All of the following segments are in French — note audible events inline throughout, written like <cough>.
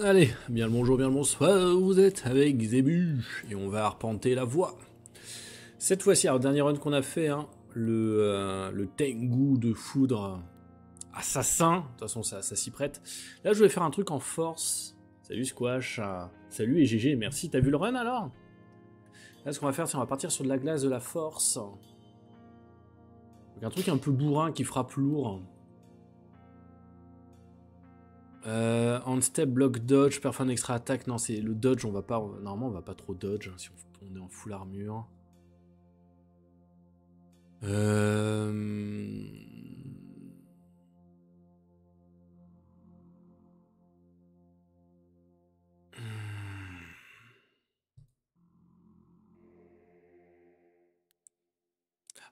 Allez, bien le bonjour, bien le bonsoir, vous êtes avec Zébu, et on va arpenter la voie. Cette fois-ci, alors dernier run qu'on a fait, hein, le, euh, le Tengu de foudre assassin, de toute façon ça, ça s'y prête. Là je vais faire un truc en force. Salut Squash, salut et GG, merci, t'as vu le run alors? Là ce qu'on va faire c'est on va partir sur de la glace de la force. Donc, un truc un peu bourrin qui frappe lourd. Euh, on step, block, dodge, perform extra attaque. Non, c'est le dodge, on va pas. Normalement, on va pas trop dodge hein, si on, est en full armure. Euh...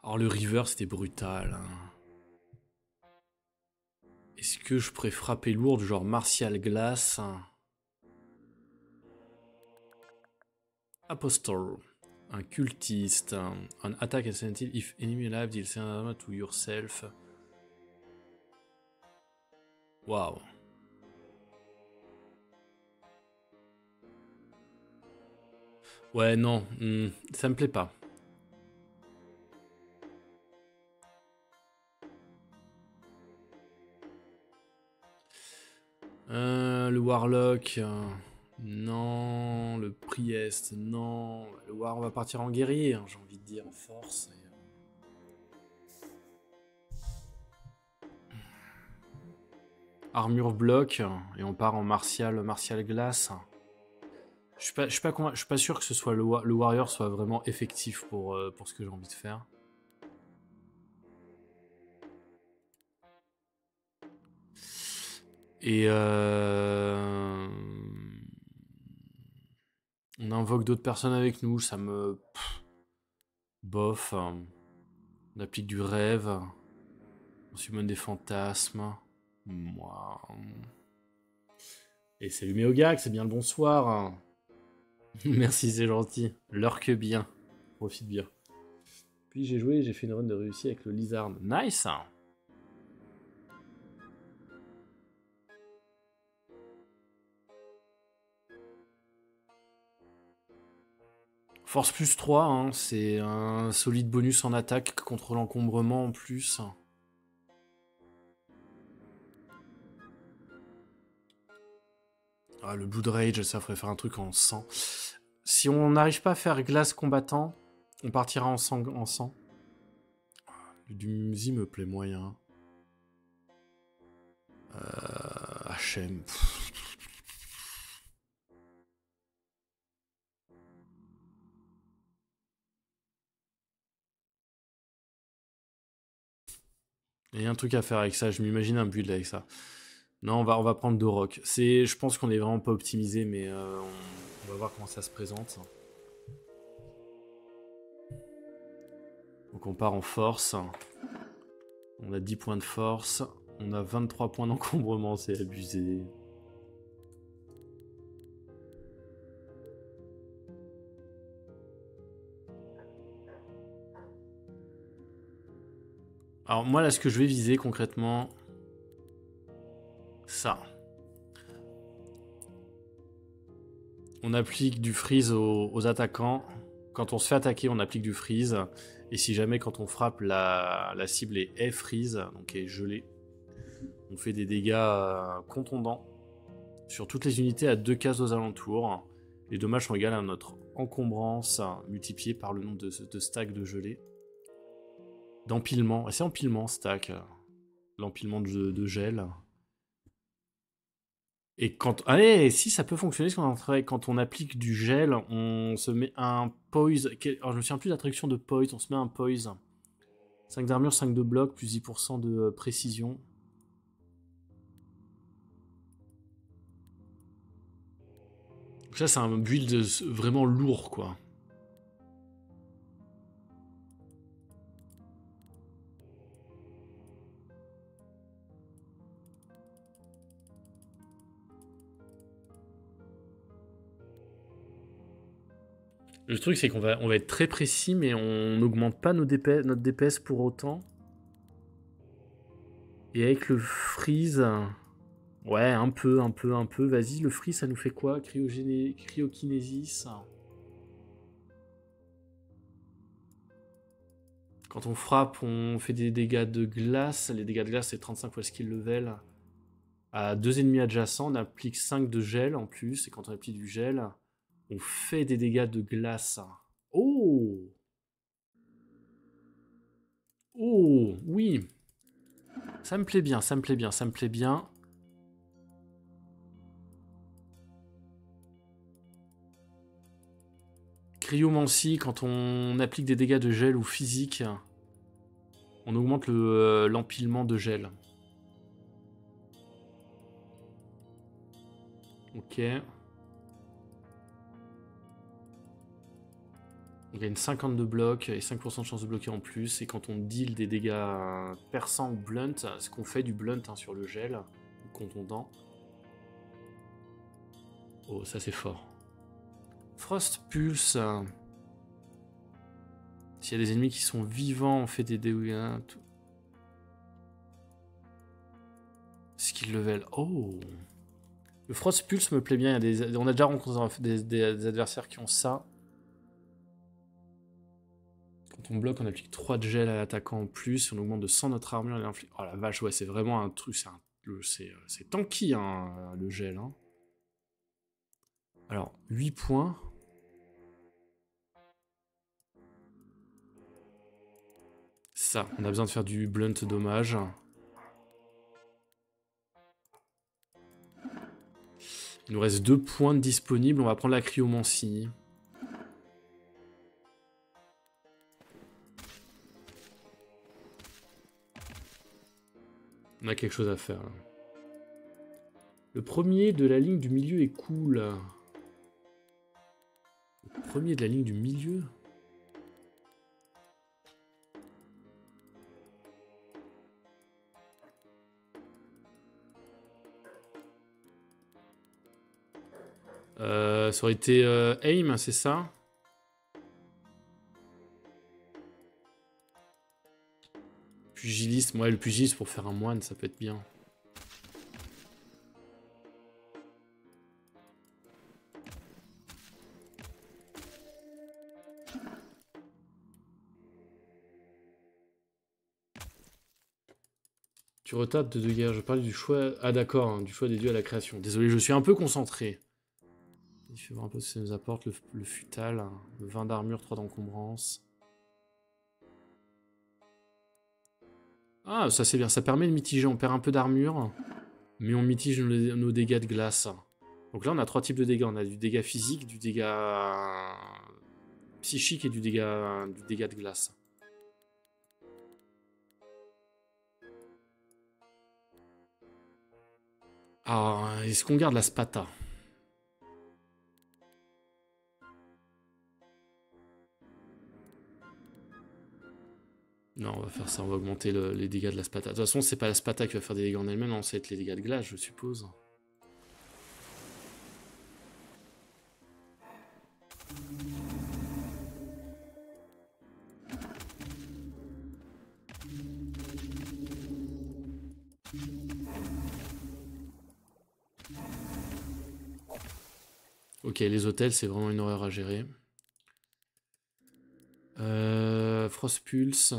Alors le river c'était brutal. Hein. Est-ce que je pourrais frapper lourd genre martial glace Apostle. Un cultiste. Un attack incentive if enemy alive deals to yourself. Waouh. Ouais, non, hmm, ça me plaît pas. Euh, le Warlock, euh, non. Le Priest, non. Le War, on va partir en guerrier, hein, j'ai envie de dire, en force. Euh. Armure bloc, et on part en martial, martial glace. Je suis pas, sûr que ce soit le, warrior soit vraiment effectif pour ce que j'ai envie de faire. Et euh... on invoque d'autres personnes avec nous, ça me... bof. On applique du rêve. On summon des fantasmes. Moi. Et salut Méogax, c'est bien le bonsoir. <laughs> Merci, c'est gentil. L'heure que bien. Profite bien. Puis j'ai joué, j'ai fait une run de réussite avec le Lizard. Nice Force plus 3, hein, c'est un solide bonus en attaque contre l'encombrement en plus. Ah, le Blood Rage, ça ferait faire un truc en sang. Si on n'arrive pas à faire glace combattant, on partira en sang. En sang. Le Dumzi me plaît moyen. Euh, HM. Il y a un truc à faire avec ça, je m'imagine un build avec ça. Non, on va, on va prendre deux rocks. Je pense qu'on est vraiment pas optimisé, mais euh, on, va voir comment ça se présente. Donc on part en force. On a 10 points de force. On a 23 points d'encombrement, c'est abusé. Alors moi là ce que je vais viser concrètement, ça. On applique du freeze aux, attaquants. Quand on se fait attaquer, on applique du freeze. Et si jamais quand on frappe, la, cible est freeze, donc est gelée, on fait des dégâts euh, contondants sur toutes les unités à deux cases aux alentours. Les dommages sont égaux à notre encombrance multiplié par le nombre de, de stacks de gelée. D'empilement. C'est empilement, stack. L'empilement de, gel. Et quand... Allez, si ça peut fonctionner, quand on applique du gel, on se met un poise. Alors je me souviens plus d'attraction de poise, on se met un poise. 5 d'armure, 5 de bloc, plus 10% de euh, précision. Ça c'est un build vraiment lourd quoi. Le truc, c'est qu'on va, on être très précis, mais on n'augmente pas notre DPS pour autant. Et avec le freeze, Ouais, un peu, un peu, un peu. Vas-y, le free, ça nous fait quoi? Cryogéné... Cryokinésis. Quand on frappe, on fait des dégâts de glace. Les dégâts de glace, c'est 35 fois skill level. À deux ennemis adjacents, on applique 5 de gel en plus. Et quand on applique du gel, on fait des dégâts de glace. Oh Oh, oui Ça me plaît bien, ça me plaît bien, ça me plaît bien. Cryomancie, quand on applique des dégâts de gel ou physique, on augmente euh, l'empilement de gel. Ok. On gagne 52 blocs et 5% de chance de bloquer en plus. Et quand on deal des dégâts perçants ou blunt, ce qu'on fait du blunt hein, sur le gel, contondant. Oh, ça c'est fort. Frost Pulse. S'il y a des ennemis qui sont vivants, on fait des dégâts. Skill level. Oh Le Frost Pulse me plaît bien. On a déjà rencontré des, adversaires qui ont ça. Quand on bloque, on applique 3 de gel à l'attaquant en plus. On augmente de 100 notre armure. Et oh la vache, ouais, c'est vraiment un truc. C'est tanky, hein, le gel. Hein. Alors, 8 points. Ça, on a besoin de faire du blunt dommage. Il nous reste deux points disponibles. On va prendre la cryomancie. On a quelque chose à faire. Le premier de la ligne du milieu est cool. Le premier de la ligne du milieu? Euh, ça aurait été euh, aim, c'est ça? Pugilisme, ouais, le pugilisme pour faire un moine, ça peut être bien. Tu retapes de deux guerres, je parle du choix... Ah d'accord, hein, du choix des dieux à la création. Désolé, je suis un peu concentré. Il fait voir un peu ce que ça nous apporte, le, le futal, le 20 d'armure, 3 d'encombrance. Ah, ça c'est bien, ça permet de mitiger, on perd un peu d'armure, mais on mitige nos, dégâts de glace. Donc là on a trois types de dégâts, on a du dégât physique, du dégât psychique et du dégât, du dégât de glace. Ah, est-ce qu'on garde la spata? Non, on va faire ça, on va augmenter les dégâts de la spata. De toute façon, c'est pas la spata qui va faire des dégâts en elle-même, non, ça va être les dégâts de glace, je suppose. Ok, les hôtels, c'est vraiment une horreur à gérer. Euh, Frost Pulse.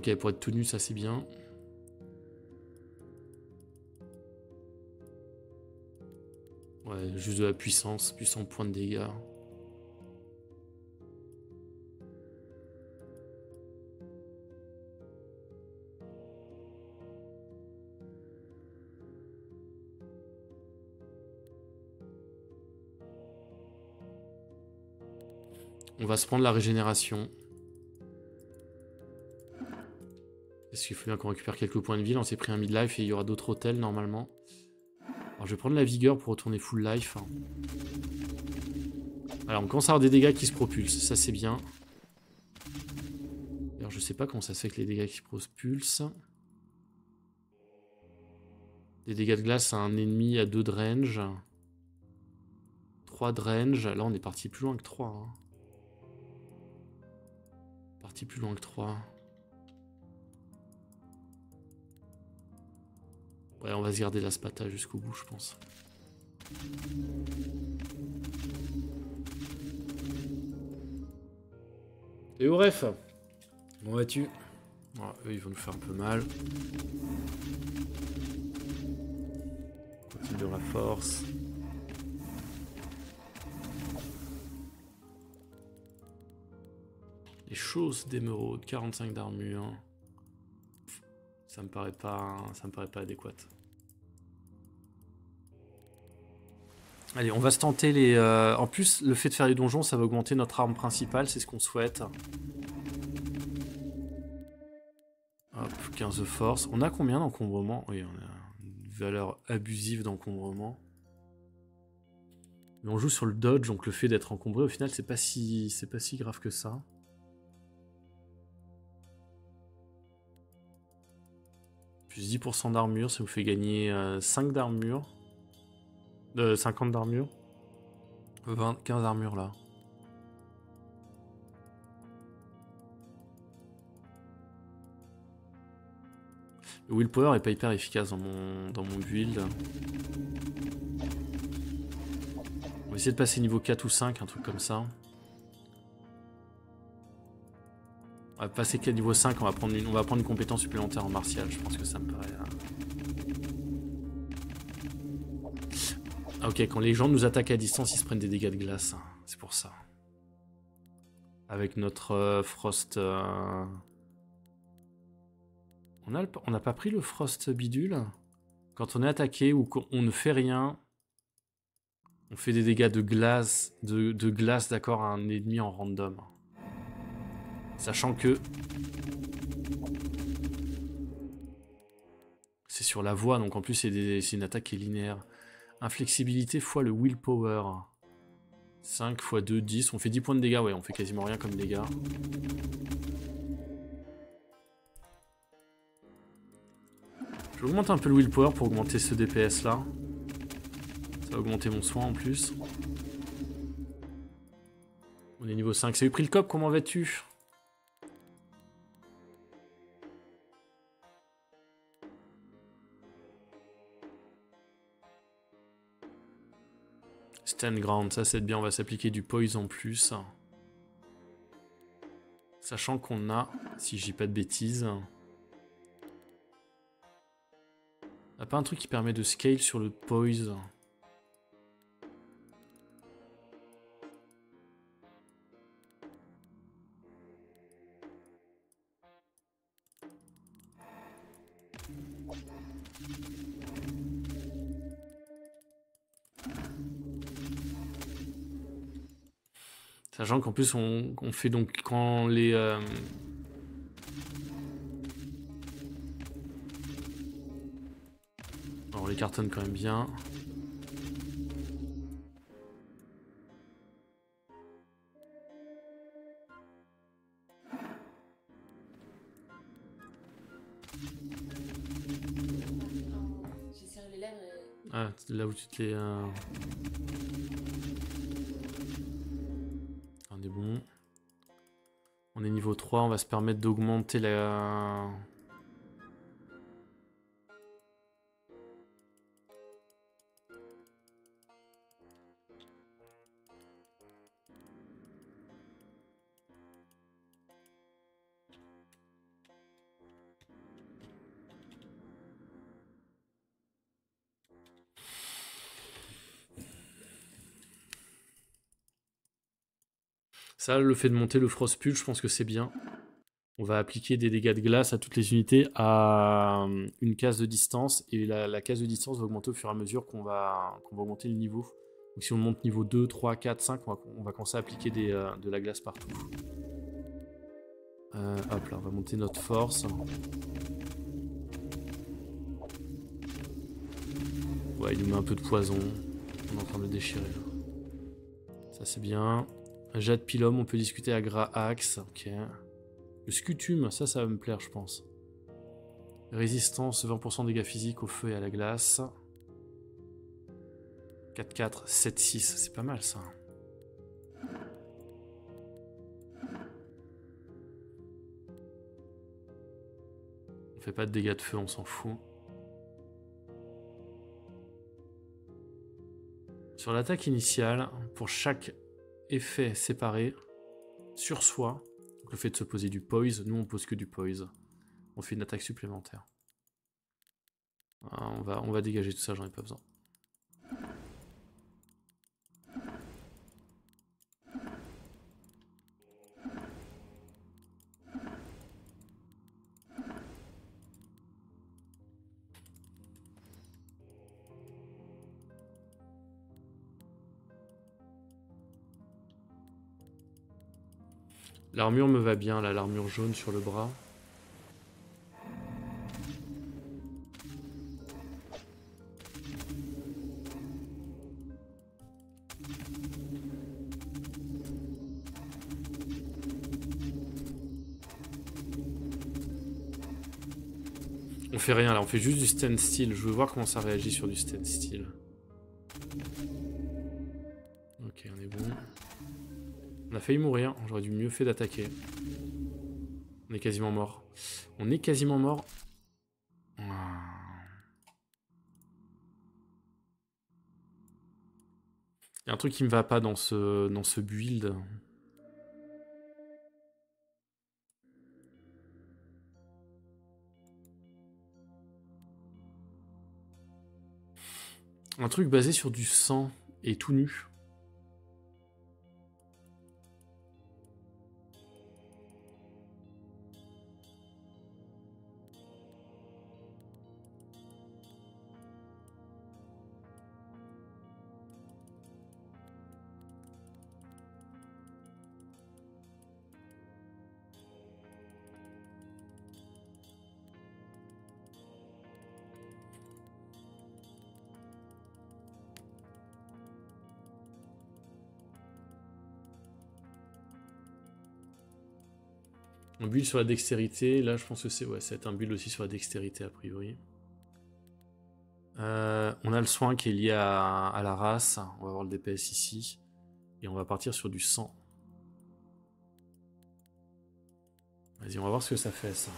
Ok, pour être tout nu, ça c'est bien. Ouais, juste de la puissance, puissant point de dégâts. On va se prendre la régénération. Est-ce qu'il faut bien qu'on récupère quelques points de vie On s'est pris un mid-life et il y aura d'autres hôtels normalement. Alors je vais prendre la vigueur pour retourner full life. Alors on commence à avoir des dégâts qui se propulsent, ça c'est bien. Alors je sais pas comment ça se fait que les dégâts qui propulsent. Des dégâts de glace à un ennemi à 2 de range. 3 de range. Là on est parti plus loin que 3. Hein. Parti plus loin que 3. Ouais, on va se garder la spata jusqu'au bout, je pense. Et au ref Comment vas-tu? Eux, ils vont nous faire un peu mal. Continue dans la force. Les choses d'émeraude, 45 d'armure. Ça me paraît pas, ça me pas adéquat. Allez, on va se tenter les... Euh, en plus, le fait de faire les donjons, ça va augmenter notre arme principale, c'est ce qu'on souhaite. Hop, 15 de force. On a combien d'encombrement Oui, on a une valeur abusive d'encombrement. Mais on joue sur le dodge, donc le fait d'être encombré, au final, c'est pas si, c'est pas si grave que ça. Plus 10% d'armure, ça vous fait gagner 5 euh, d'armure. De 50 d'armure. 15 d'armure là. Le willpower est pas hyper efficace dans mon, dans mon build. On va essayer de passer niveau 4 ou 5, un truc comme ça. On va passer qu'à niveau 5, on va, prendre une, compétence supplémentaire en martial. Je pense que ça me paraît... Ah, ok, quand les gens nous attaquent à distance, ils se prennent des dégâts de glace. C'est pour ça. Avec notre euh, Frost... Euh, on n'a pas pris le Frost bidule? Quand on est attaqué ou qu'on ne fait rien, on fait des dégâts de glace, de glace d'accord, à un ennemi en random. Sachant que... C'est sur la voie, donc en plus c'est une attaque qui est linéaire. Inflexibilité fois le willpower. 5 fois 2, 10. On fait 10 points de dégâts, ouais, on fait quasiment rien comme dégâts. Je un peu le willpower pour augmenter ce DPS là. Ça va augmenter mon soin en plus. On est niveau 5. C'est pris le cop, comment vas-tu? Ground, ça c'est bien, on va s'appliquer du poison plus. Sachant qu'on a, si j'ai pas de bêtises... On a pas un truc qui permet de scale sur le poison Sachant qu'en plus, on, fait donc quand les... Euh, on les cartonne quand même bien. Ah, là où tu te les... Euh, On est niveau 3, on va se permettre d'augmenter la... Ça, le fait de monter le Frostpulse, je pense que c'est bien. On va appliquer des dégâts de glace à toutes les unités à euh, une case de distance. Et la, case de distance va augmenter au fur et à mesure qu'on va, va augmenter le niveau. Donc si on monte niveau 2, 3, 4, 5, on va, commencer à appliquer euh, de la glace partout. Euh, hop là, on va monter notre force. Ouais, il nous met un peu de poison. On est en train de le déchirer. Ça c'est bien. Jade Pilum, on peut discuter à Grahax. Ok. Le scutum, ça, ça va me plaire, je pense. Résistance, 20% dégâts physiques au feu et à la glace. 4-4, 7-6, c'est pas mal ça. On fait pas de dégâts de feu, on s'en fout. Sur l'attaque initiale, pour chaque effet séparé sur soi, le fait de se poser du poise, nous on pose que du poise. On fait une attaque supplémentaire. Ah, on, va, on va dégager tout ça, j'en ai pas besoin. L'armure me va bien, là, l'armure jaune sur le bras. On fait rien là, on fait juste du standstill. Je veux voir comment ça réagit sur du standstill. Mourir, j'aurais dû mieux fait d'attaquer. On est quasiment mort. On est quasiment mort. Il y a un truc qui me va pas dans ce, dans ce build. Un truc basé sur du sang et tout nu. Un build sur la dextérité. Là, je pense que c'est ouais, un build aussi sur la dextérité, a priori. Euh, on a le soin qui est lié à, la race. On va avoir le DPS ici. Et on va partir sur du sang. Vas-y, on va voir ce que ça fait, ça.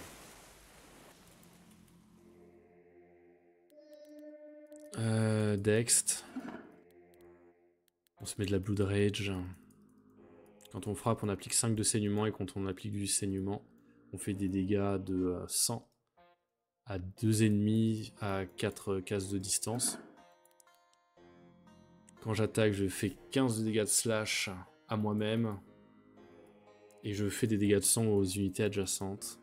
Euh, Dext. On se met de la Blood Rage. Quand on frappe, on applique 5 de saignement et quand on applique du saignement, on fait des dégâts de 100 euh, à 2 ennemis à 4 cases de distance. Quand j'attaque, je fais 15 de dégâts de slash à moi-même. Et je fais des dégâts de sang aux unités adjacentes.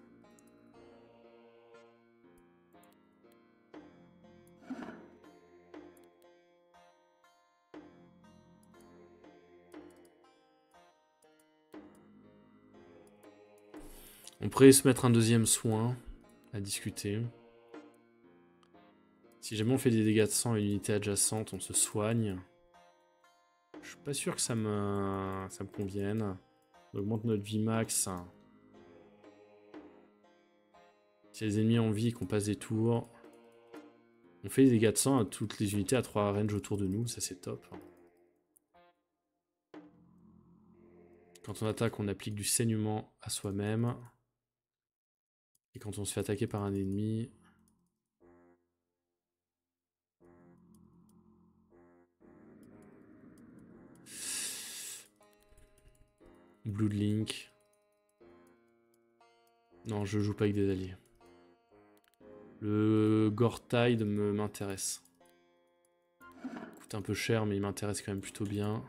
On pourrait se mettre un deuxième soin à discuter. Si jamais on fait des dégâts de sang à une unité adjacente, on se soigne. Je suis pas sûr que ça me, convienne. On augmente notre vie max. Si les ennemis ont vie qu'on passe des tours, on fait des dégâts de sang à toutes les unités à 3 range autour de nous, ça c'est top. Quand on attaque, on applique du saignement à soi-même. Et quand on se fait attaquer par un ennemi... Bloodlink. Non, je joue pas avec des alliés. Le Gortide m'intéresse. Coûte un peu cher, mais il m'intéresse quand même plutôt bien.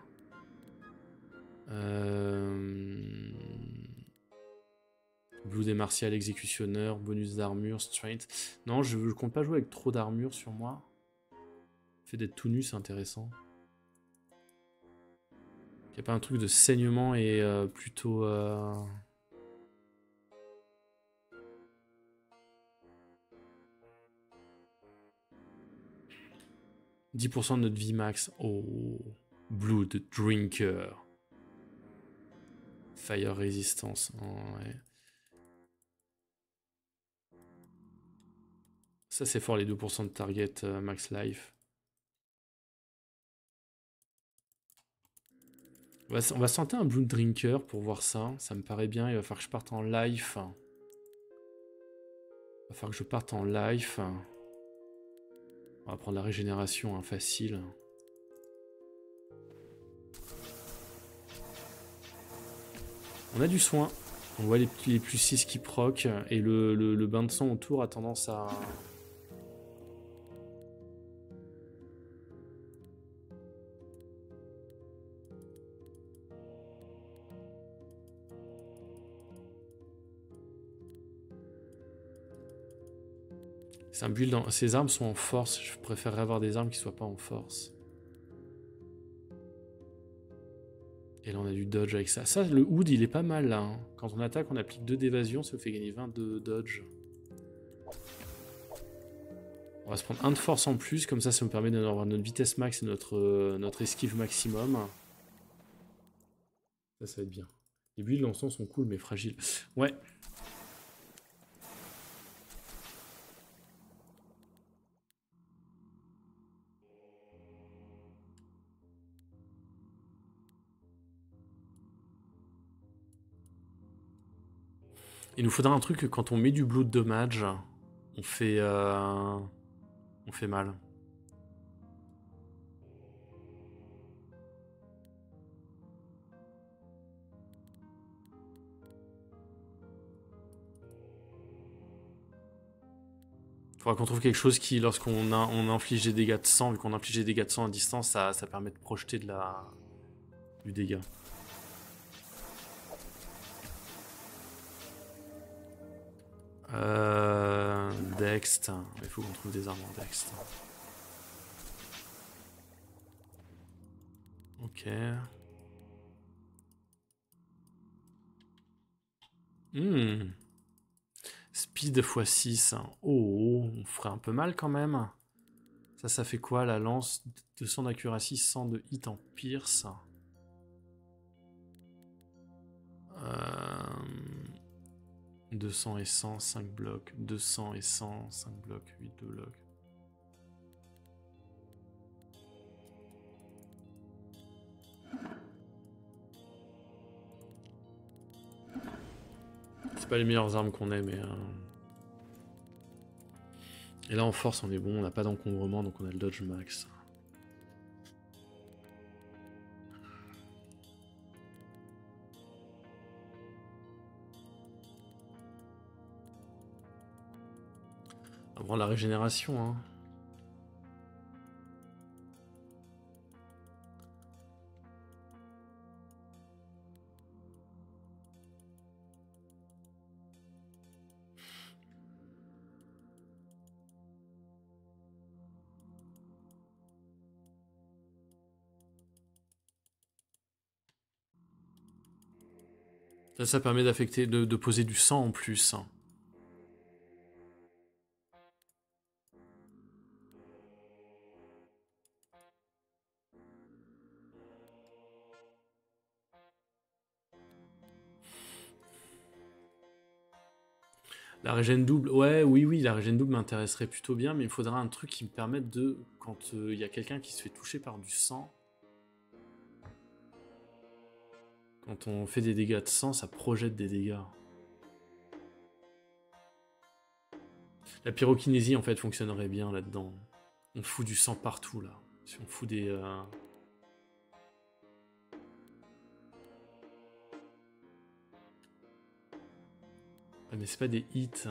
Euh... Blue des martial, exécutionneur, bonus d'armure, strength. Non, je, ne compte pas jouer avec trop d'armure sur moi. Le fait d'être tout nu, c'est intéressant. Il n'y a pas un truc de saignement et euh, plutôt... 10% euh, de notre vie max. Oh, Blood Drinker. Fire Resistance. Ouais. Ça, c'est fort, les 2% de target euh, max life. On va, tenter un Blue Drinker pour voir ça. Ça me paraît bien. Il va falloir que je parte en life. Il va falloir que je parte en life. On va prendre la régénération hein, facile. On a du soin. On voit les, plus 6 qui proc. Et le bain de sang autour a tendance à, C'est un. Ces armes sont en force. Je préférerais avoir des armes qui soient pas en force. Et là, on a du dodge avec ça. Ça, le hood, il est pas mal, là. Hein. Quand on attaque, on applique 2 d'évasion. Ça vous fait gagner 22 dodge. On va se prendre un de force en plus. Comme ça, ça nous permet d'avoir notre vitesse max et notre, euh, notre esquive maximum. Ça, ça va être bien. Les builds l'encens sont cool, mais fragiles. Ouais, Il nous faudra un truc quand on met du blood damage, on fait, euh, on fait mal. Faudra qu'on trouve quelque chose qui, lorsqu'on on inflige des dégâts de sang, vu qu'on inflige des dégâts de sang à distance, ça, ça permet de projeter de la, du dégât. Euh, Dext. Il faut qu'on trouve des armes en Dext. Ok. Hmm. Speed x6. Oh, on ferait un peu mal quand même. Ça, ça fait quoi la lance 200 d'accuracy, 100 de hit en pierce? 200 et 100, 5 blocs. 200 et 100, 5 blocs, 8 de blocs. C'est pas les meilleures armes qu'on ait, mais... Euh, et là en force on est bon, on n'a pas d'encombrement, donc on a le dodge max. La régénération, hein. Ça, permet d'affecter, de, de, poser du sang en plus. Hein. Régène double, ouais, oui, oui, la régène double m'intéresserait plutôt bien, mais il faudra un truc qui me permette de, quand euh, il y a quelqu'un qui se fait toucher par du sang, quand on fait des dégâts de sang, ça projette des dégâts. La pyrokinésie, en fait, fonctionnerait bien là-dedans. On fout du sang partout, là. Si on fout des... Euh, Ah, mais c'est pas des hits.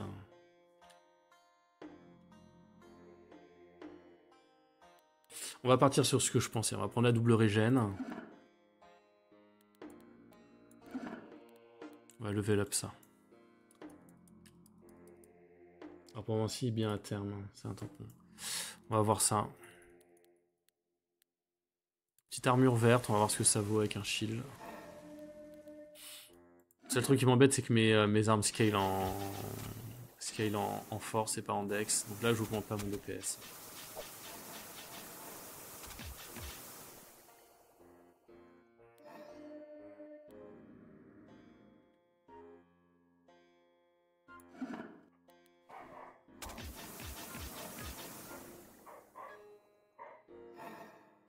On va partir sur ce que je pensais. On va prendre la double régène. On va level up ça. Alors pour moi aussi, bien à terme. Hein. C'est un tampon. On va voir ça. Petite armure verte, on va voir ce que ça vaut avec un shield. Le seul truc qui m'embête, c'est que mes, euh, mes armes scale en, scale en, force et pas en dex. Donc là, je j'augmente pas mon DPS.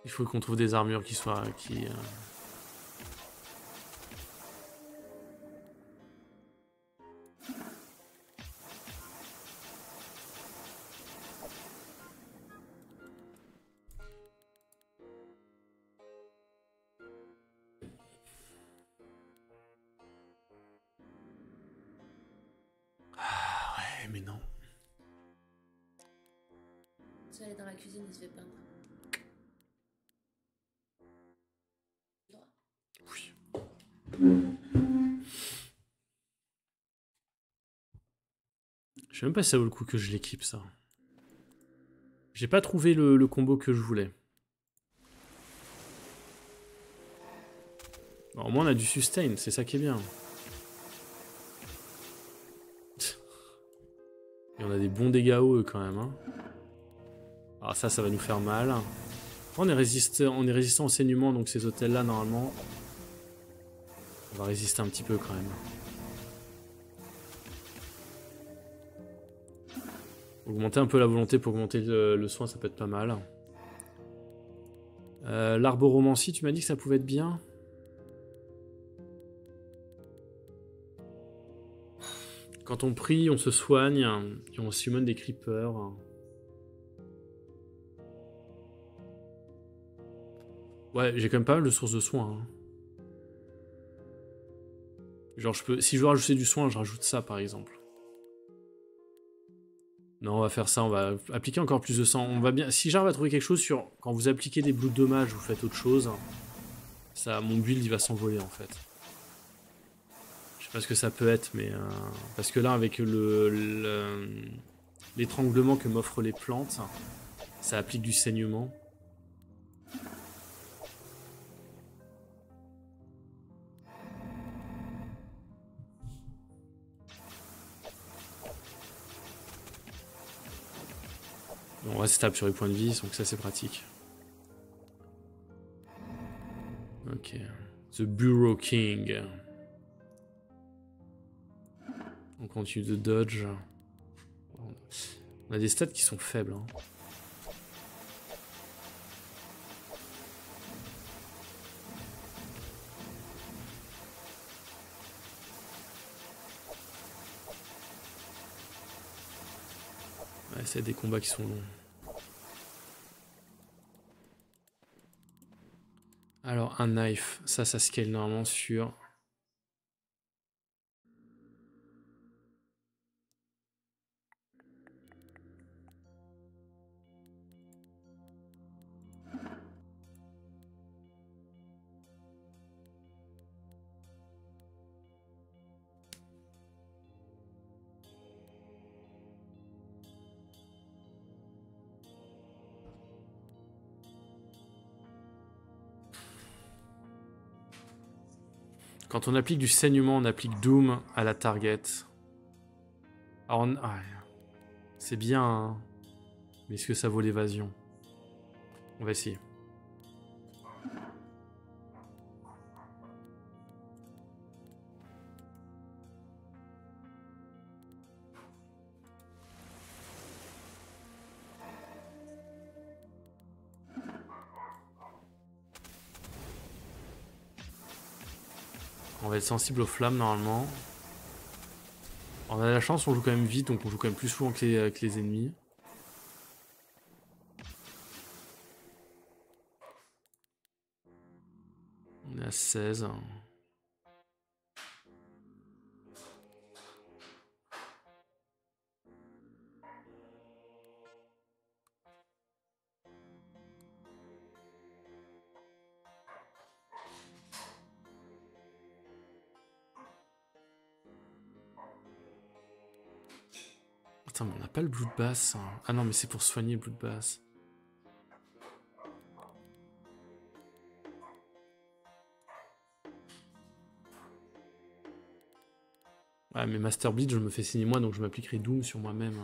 Il faut qu'on trouve des armures qui soient... qui. Euh, Je sais même pas si ça vaut le coup que je l'équipe, ça. J'ai pas trouvé le, combo que je voulais. Au moins on a du sustain, c'est ça qui est bien. <laughs> Et on a des bons dégâts OE quand même. Hein. Alors ça, ça va nous faire mal. On est, résistant, on est résistant au saignement, donc ces hôtels-là, normalement, on va résister un petit peu quand même. Augmenter un peu la volonté pour augmenter le, soin, ça peut être pas mal. Euh, L'arboromancie, tu m'as dit que ça pouvait être bien Quand on prie, on se soigne et on summon des creepers. Ouais, j'ai quand même pas mal de sources de soins. hein. Genre, je peux, si je veux rajouter du soin, je rajoute ça par exemple. Non, on va faire ça, on va appliquer encore plus de sang. On va bien. Si j'arrive à trouver quelque chose sur quand vous appliquez des blouts de dommage, vous faites autre chose. Ça, mon build il va s'envoler en fait. Je sais pas ce que ça peut être, mais euh, parce que là avec le- l'étranglement que m'offrent les plantes, ça applique du saignement. On reste stable sur les points de vie, donc ça c'est pratique. Ok. The Bureau King. On continue de dodge. On a des stats qui sont faibles. hein. Ouais, c'est des combats qui sont longs. Alors, un knife, ça, ça scale normalement sur. Quand on applique du saignement, on applique Doom à la target. On- ah, c'est bien, hein. mais est-ce que ça vaut l'évasion? On va essayer. Sensible aux flammes normalement. On a la chance, on joue quand même vite, donc on joue quand même plus souvent que les, que les ennemis. On est à 16. Le bloodbath. hein. Ah non, mais c'est pour soigner le bloodbath. Ouais, mais Master Bleed, je me fais signer moi, donc je m'appliquerai Doom sur moi-même.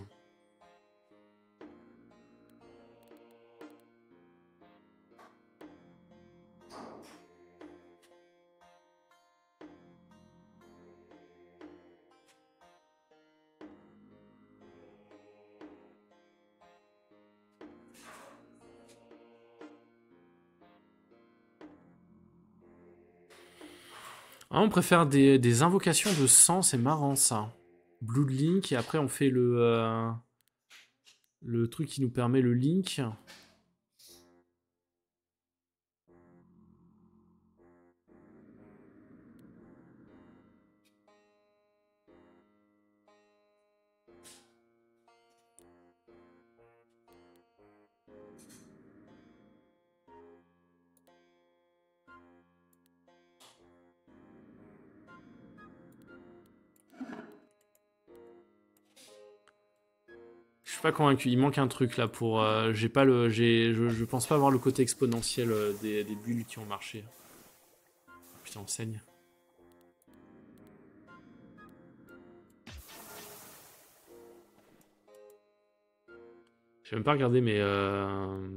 Ah, on préfère des, invocations de sang, c'est marrant ça. Blood Link, et après on fait le, euh, le truc qui nous permet le link. Convaincu, il manque un truc là pour. euh, j'ai pas le. J'ai, je, pense pas avoir le côté exponentiel euh, des, bulles qui ont marché. Putain, on saigne. J'ai même pas regardé, mais. Euh...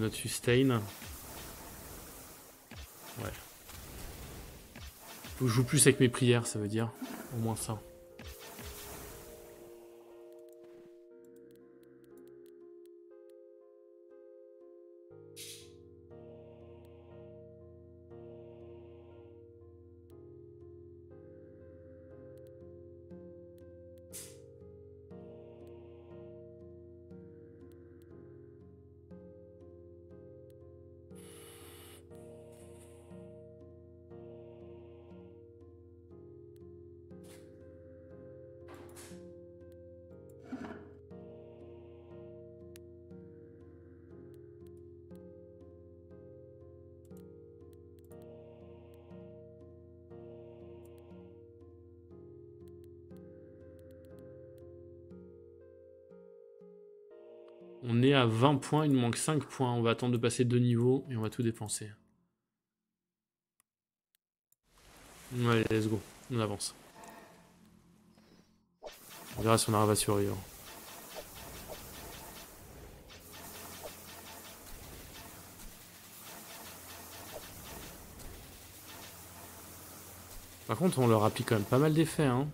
notre sustain. Ouais. Je joue plus avec mes prières, ça veut dire. Au moins ça. 20 points, il nous manque 5 points. On va attendre de passer deux niveaux et on va tout dépenser. Ouais, let's go. On avance. On verra si on arrive à survivre. Par contre, on leur applique quand même pas mal d'effets, hein.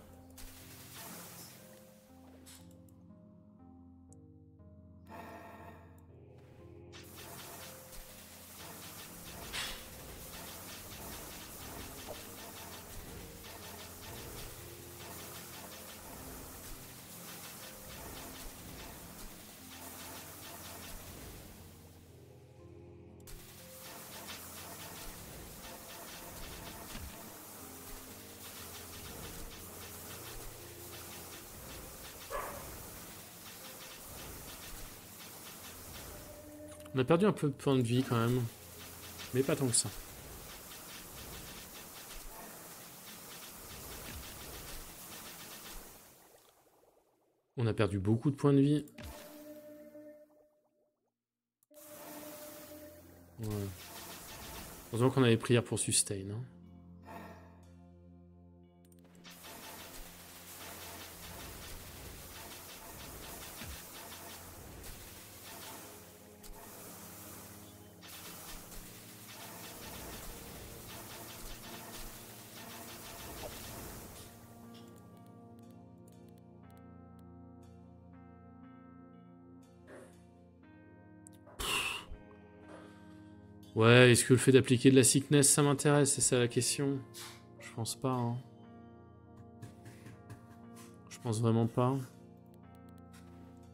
On a perdu un peu de points de vie quand même. Mais pas tant que ça. On a perdu beaucoup de points de vie. Ouais. Heureusement qu'on avait prière pour sustain. hein. Est-ce que le fait d'appliquer de la sickness, ça m'intéresse? C'est ça la question Je pense pas. hein. Je pense vraiment pas.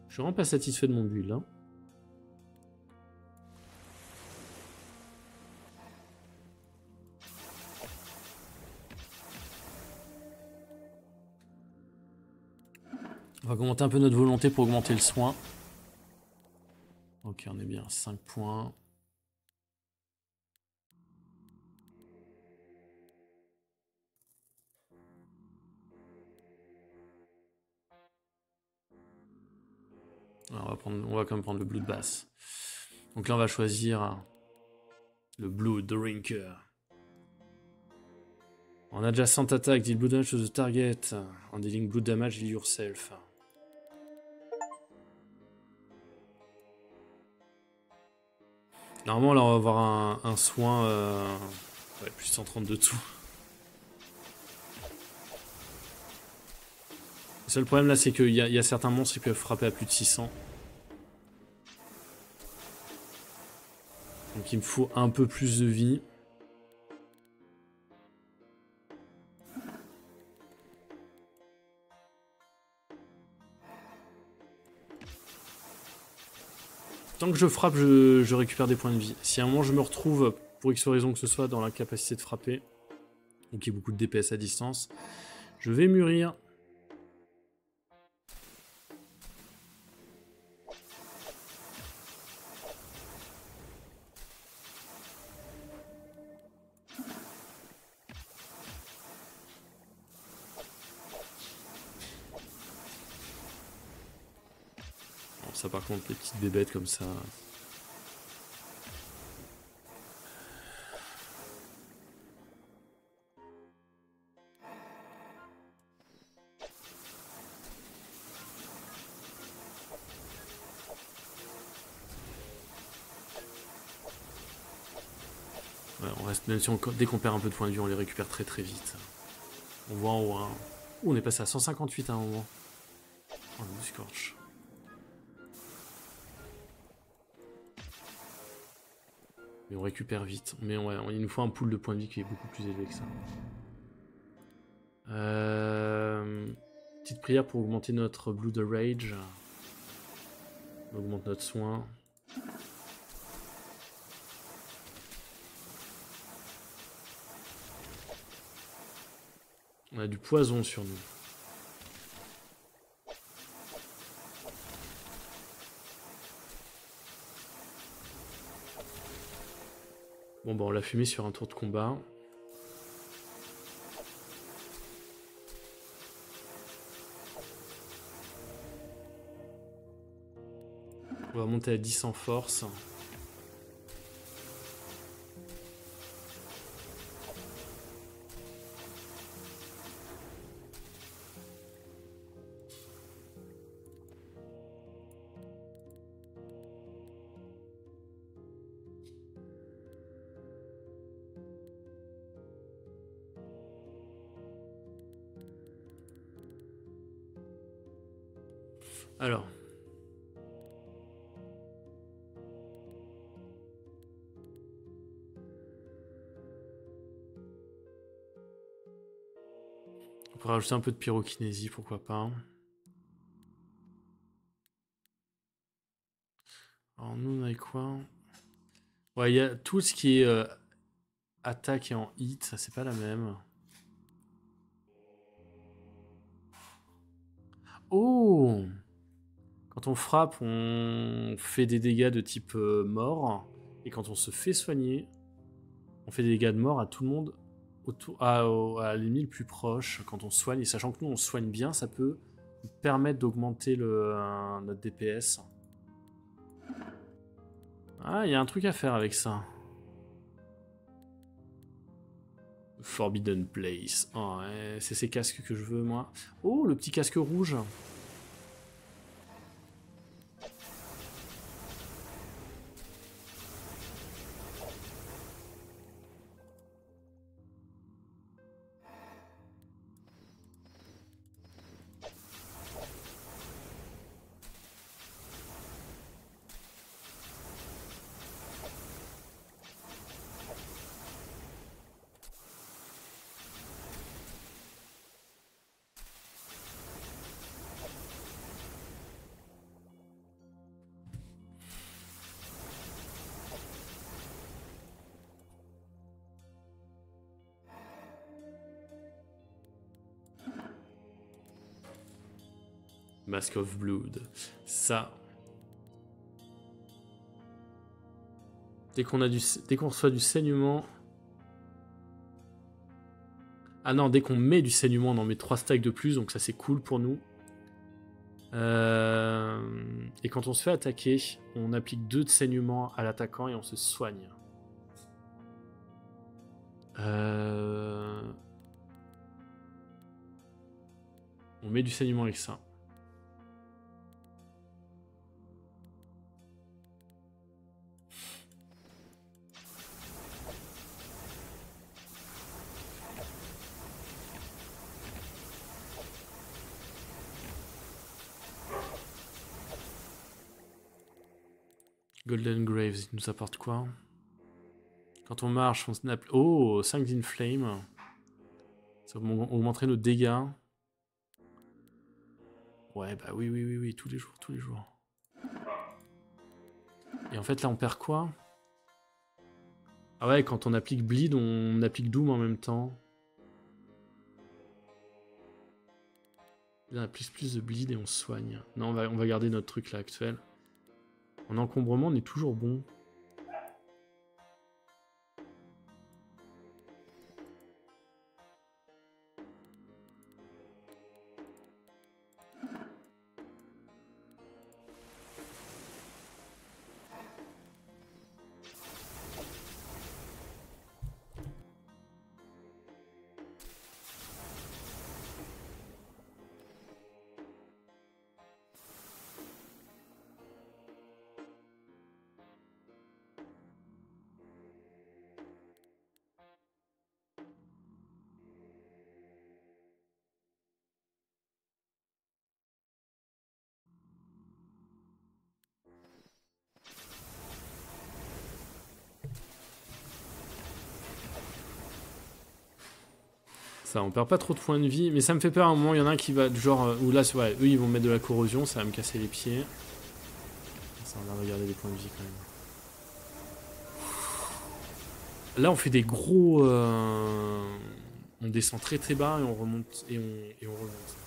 Je suis vraiment pas satisfait de mon build. Hein. On va augmenter un peu notre volonté pour augmenter le soin. Ok, on est bien. 5 points. On, va quand même prendre le Blood Bass. Donc là, on va choisir le Blood Drinker. En adjacent attack, deal blood damage to the target. En dealing blood damage, heal yourself. Normalement, là, on va avoir un, soin... euh, Ouais, plus 130 de tout. Seul problème, là, c'est qu'il y, a- il a certains monstres qui peuvent frapper à plus de 600. Donc il me faut un peu plus de vie. Tant que je frappe, je, récupère des points de vie. Si à un moment je me retrouve, pour X raison que ce soit, dans la capacité de frapper, ou qu'il y ait beaucoup de DPS à distance, je vais mûrir. Par contre, les petites bébêtes comme ça. On reste, même si on, dès qu'on perd un peu de points de vue, on les récupère très très vite. On voit en haut, hein. On est passé à 158 à un moment. Oh, le scorch. On récupère vite. Mais ouais, il nous faut un pool de points de vie qui est beaucoup plus élevé que ça. Euh, Petite prière pour augmenter notre Blue de Rage. On augmente notre soin. On a du poison sur nous. Bon bah on l'a fumé sur un tour de combat. On va monter à 10 en force. Alors. On pourrait rajouter un peu de pyrokinésie, pourquoi pas. Alors nous on a quoi? Ouais, il y a tout ce qui est euh, attaque et en hit, ça c'est pas la même. Oh Quand on frappe, on fait des dégâts de type euh, mort. Et quand on se fait soigner, on fait des dégâts de mort à tout le monde autour, à, à l'ennemi le plus proche quand on soigne. Et sachant que nous, on soigne bien, ça peut permettre d'augmenter euh, notre DPS. Ah, il y a un truc à faire avec ça. Forbidden Place. Oh, c'est ces casques que je veux, moi. Oh, le petit casque rouge. Of Blood. Ça. Dès qu'on a du, dès qu'on reçoit du saignement. Ah non, dès qu'on met du saignement, on en met 3 stacks de plus, donc ça c'est cool pour nous. Euh, Et quand on se fait attaquer, on applique 2 de saignement à l'attaquant et on se soigne. Euh, On met du saignement avec ça. Golden Graves, il nous apporte quoi Quand on marche, on snap. Oh, 5 d'Inflame. Ça augmenterait nos dégâts. Ouais, bah oui, oui, oui, oui, tous les jours, tous les jours. Et en fait, là, on perd quoi Ah ouais, quand on applique Bleed, on applique Doom en même temps. Là, on applique plus de Bleed et on soigne. Non, on va, on va garder notre truc là actuel. En encombrement, on est toujours bon. On perd pas trop de points de vie, mais ça me fait peur à un moment, il y en a un qui va, genre, euh, ou là, ouais, eux ils vont mettre de la corrosion, ça va me casser les pieds. Ça, on va regarder les points de vie quand même. Là, on fait des gros... Euh, on descend très très bas et on remonte, et on, et on remonte.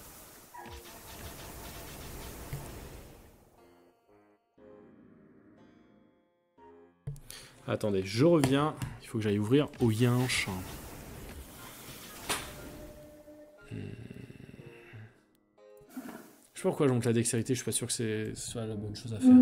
Attendez, je reviens. Il faut que j'aille ouvrir au yinche. Je sais pas pourquoi donc la dextérité, je suis pas sûr que c'est soit la bonne chose à faire.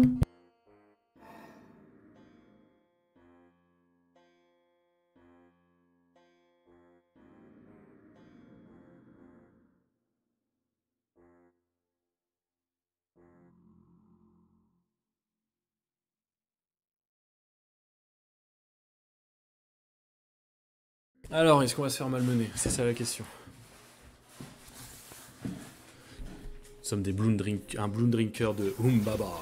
Alors, est-ce qu'on va se faire malmener? C'est ça la question. Nous sommes des bloom un bloom drinker de Umbaba.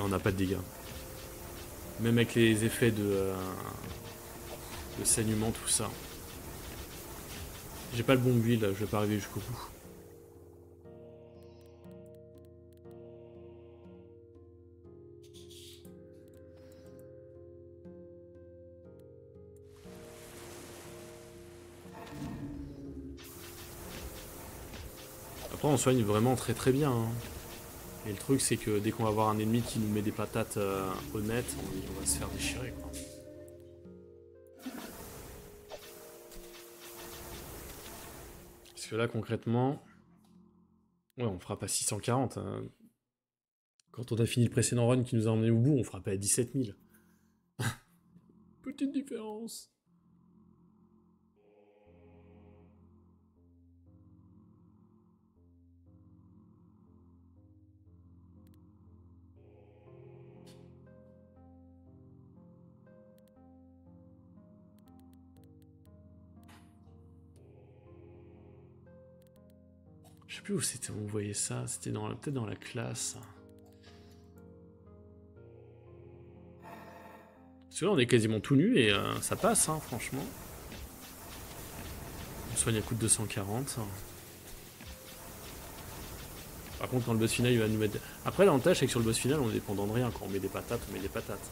on n'a pas de dégâts. Même avec les effets de, euh, de saignement, tout ça. J'ai pas le bon build, je vais pas arriver jusqu'au bout. Soigne vraiment très très bien. Hein. Et le truc, c'est que dès qu'on va avoir un ennemi qui nous met des patates euh, honnêtes, on, va se faire déchirer. Quoi. Parce que là, concrètement... Ouais, on frappe à 640. Hein. Quand on a fini le précédent run qui nous a emmené au bout, on frappait à 17 000. <laughs> Petite différence. Plus où c'était, on voyait ça, c'était peut-être dans la classe. Parce que là, on est quasiment tout nu et euh, ça passe, hein, franchement. On soigne à coup de 240. Par contre, quand le boss final, il va nous mettre... Après, l'avantage, c'est que sur le boss final, on est dépendant de rien. Quand on met des patates, on met des patates.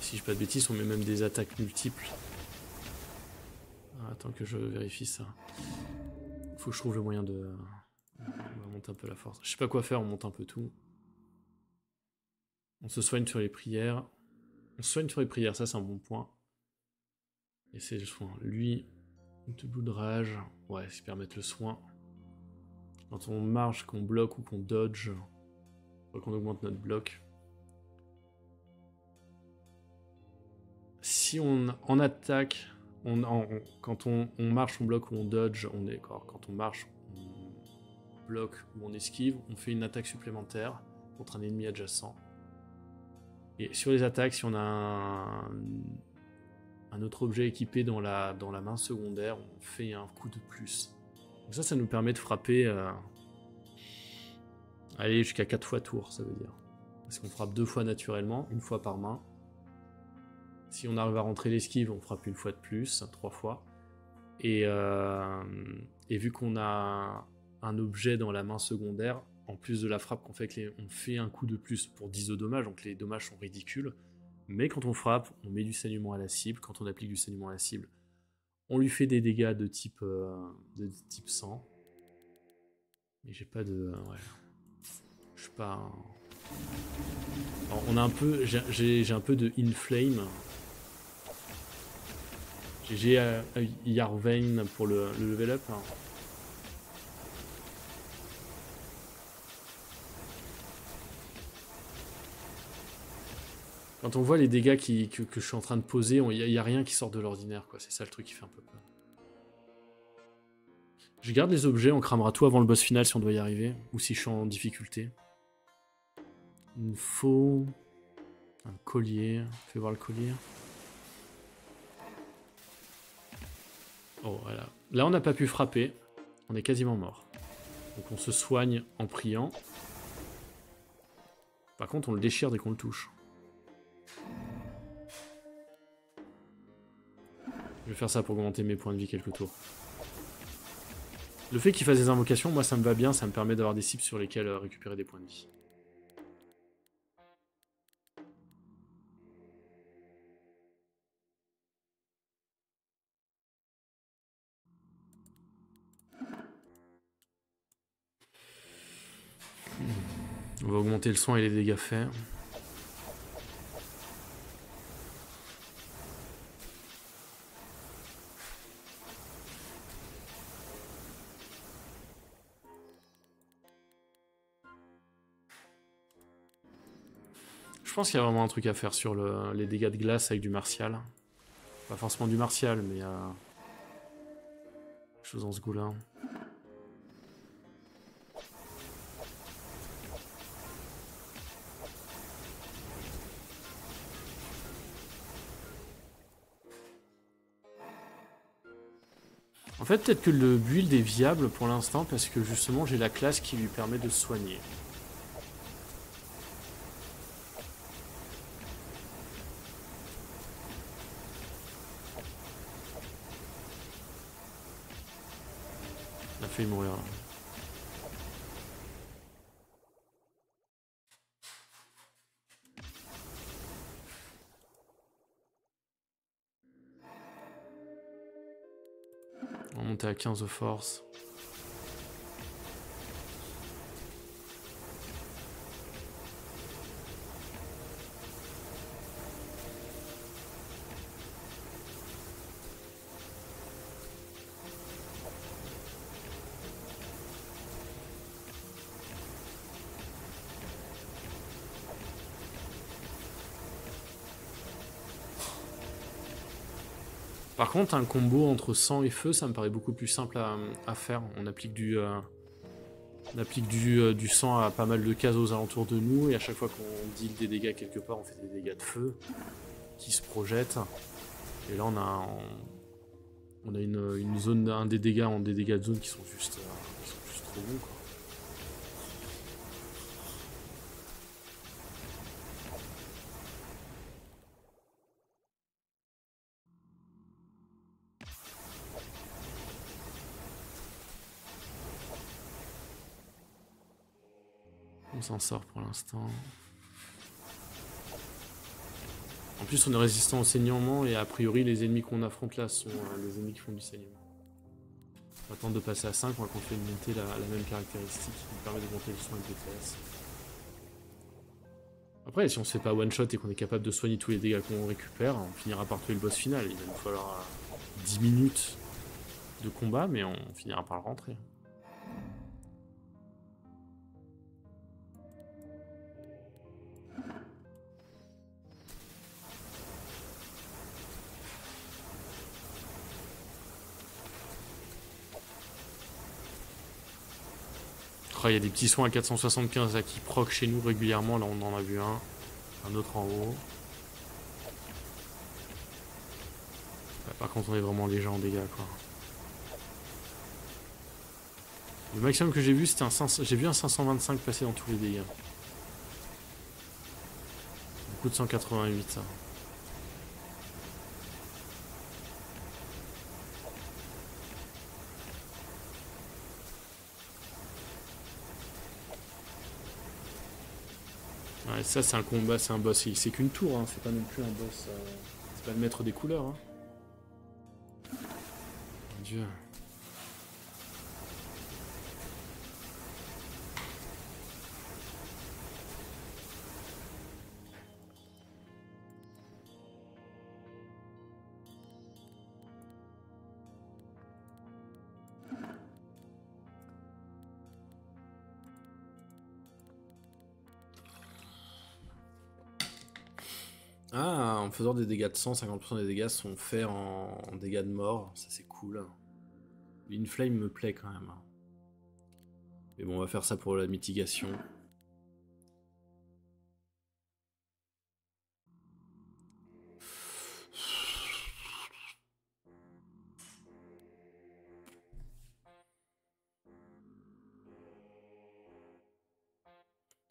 Si je pas de bêtises, on met même des attaques multiples. Attends que je vérifie ça. Faut que je trouve le moyen de... On va monter un peu la force. Je sais pas quoi faire, on monte un peu tout. On se soigne sur les prières. On se soigne sur les prières, ça c'est un bon point. Et c'est le soin. Lui, de de rage. Ouais, c'est permettre le soin. Quand on marche, qu'on bloque ou qu'on dodge, qu'on augmente notre bloc. Si on en attaque, quand on, marche, on bloque ou on dodge, on est Quand on marche, on bloque ou on esquive, on fait une attaque supplémentaire contre un ennemi adjacent. Et sur les attaques, si on a un, un autre objet équipé dans la, dans la main secondaire, on fait un coup de plus. Donc ça, ça nous permet de frapper... euh, Aller jusqu'à 4 fois tour, ça veut dire. Parce qu'on frappe deux fois naturellement, une fois par main. Si on arrive à rentrer l'esquive, on frappe une fois de plus, trois fois. Et, euh, et vu qu'on a un objet dans la main secondaire, en plus de la frappe qu'on fait, on fait un coup de plus pour 10 de dommages, donc les dommages sont ridicules. Mais quand on frappe, on met du saignement à la cible. Quand on applique du saignement à la cible, on lui fait des dégâts de type, euh, de type 100. Mais j'ai pas de... Ouais. Je suis pas... Alors, on a un peu... j'ai un peu de Inflame. GG à, Yarvane pour le, le level up. Quand on voit les dégâts que je suis en train de poser, il n'y a, rien qui sort de l'ordinaire. quoi. C'est ça le truc qui fait un peu peur. Je garde les objets, on cramera tout avant le boss final si on doit y arriver, ou si je suis en difficulté. Il me faut un collier. Fais voir le collier. Oh, voilà. Là, on n'a pas pu frapper. On est quasiment mort. Donc on se soigne en priant. Par contre, on le déchire dès qu'on le touche. Je vais faire ça pour augmenter mes points de vie quelques tours. Le fait qu'il fasse des invocations, moi ça me va bien, ça me permet d'avoir des cibles sur lesquelles euh, récupérer des points de vie. On va augmenter le soin et les dégâts faits. Je pense qu'il y a vraiment un truc à faire sur le- les dégâts de glace avec du martial. Pas forcément du martial, mais euh, chose dans ce goût-là. Fait, peut-être que le build est viable pour l'instant parce que justement j'ai la classe qui lui permet de soigner. Il a failli mourir. là. À 15 de force. Par contre, un combo entre sang et feu, ça me paraît beaucoup plus simple à, faire. On applique du, euh, on applique du, euh, du sang à pas mal de cases aux alentours de nous, et à chaque fois qu'on deal des dégâts quelque part, on fait des dégâts de feu qui se projettent. Et là, on a, un- on a une, une zone, un des dégâts en des dégâts de zone qui sont juste, euh, qui sont juste trop bons. On s'en sort pour l'instant. En plus, on est résistant au saignement et a priori, les ennemis qu'on affronte là sont euh, les ennemis qui font du saignement. On va attendre de passer à 5, on va continuer la, la même caractéristique qui nous permet de monter le soin et le DPS. Après, si on se fait pas one shot et qu'on est capable de soigner tous les dégâts qu'on récupère, on finira par tuer le boss final. Il va nous falloir euh, 10 minutes de combat, mais on finira par le rentrer. Oh, Il y a des petits soins à 475 là, qui proc chez nous régulièrement, là on en a vu un. Un autre en haut. Ouais, par contre, on est vraiment léger en dégâts, quoi. Le maximum que j'ai vu, c'était un 500... J'ai vu un 525 passer dans tous les dégâts. Beaucoup de 188, ça. Ça c'est un combat, c'est un boss. C'est qu'une tour, hein. c'est pas non plus un boss. euh, C'est pas le maître des couleurs. Hein. Des dégâts de sang, 50% des dégâts sont faits en, dégâts de mort. Ça, c'est cool. L'Inflame me plaît quand même. Mais bon, on va faire ça pour la mitigation.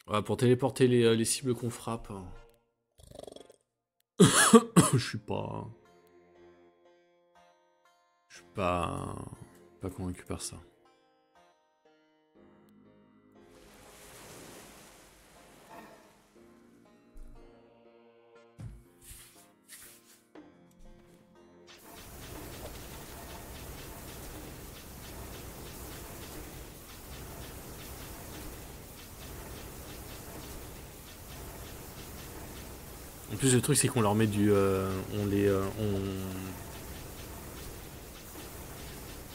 Ouais, pour téléporter euh, les cibles qu'on frappe. <coughs> Je suis pas. Je suis pas. Pas convaincu par ça. Plus, le truc, c'est qu'on leur met du. euh, on les. euh, on...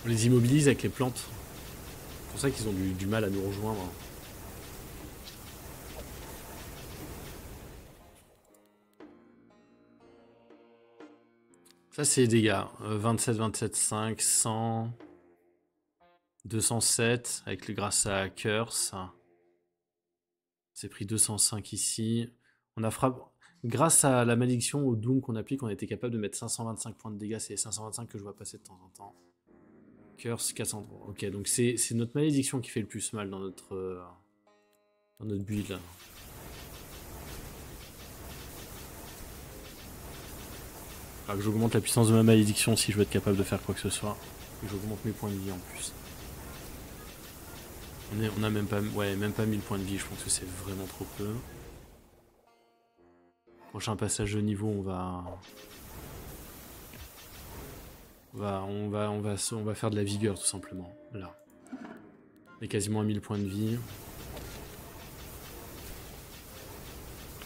on les immobilise avec les plantes. C'est pour ça qu'ils ont du, mal à nous rejoindre. Ça, c'est les dégâts. Euh, 27, 27, 5, 100. 207, avec le grâce à Curse. C'est pris 205 ici. On a frappé. Grâce à la malédiction au Doom qu'on applique, on été capable de mettre 525 points de dégâts. C'est les 525 que je vois passer de temps en temps. Curse 403. Ok, donc c'est c'est notre malédiction qui fait le plus mal dans notre, euh, dans notre build. Alors que j'augmente la puissance de ma malédiction si je veux être capable de faire quoi que ce soit. Et j'augmente mes points de vie en plus. On, est, on a même pas, ouais, même pas 1000 points de vie, je pense que c'est vraiment trop peu. Prochain passage de niveau, on va... On va, on va, on va, faire de la vigueur tout simplement. Là. On est quasiment à 1000 points de vie.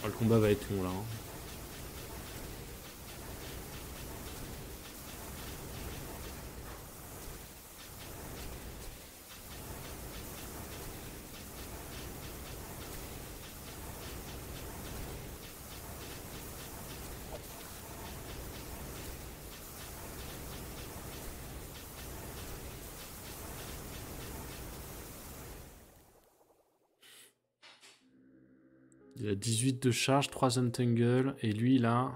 Oh, le combat va être long là. hein. 18 de charge, 3 untangle, et lui a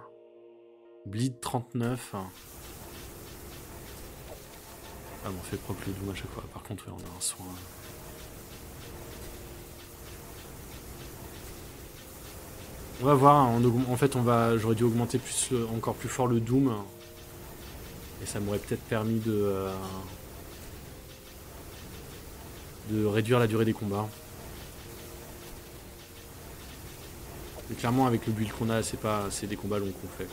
bleed 39. Ah on fait propre le doom à chaque fois. Par contre, on a un soin. On va voir, hein, en fait on va, j'aurais dû augmenter encore plus fort le doom. Et ça m'aurait peut-être permis de, euh, de réduire la durée des combats. Mais clairement, avec le build qu'on a, c'est pas, c'est des combats longs qu'on fait.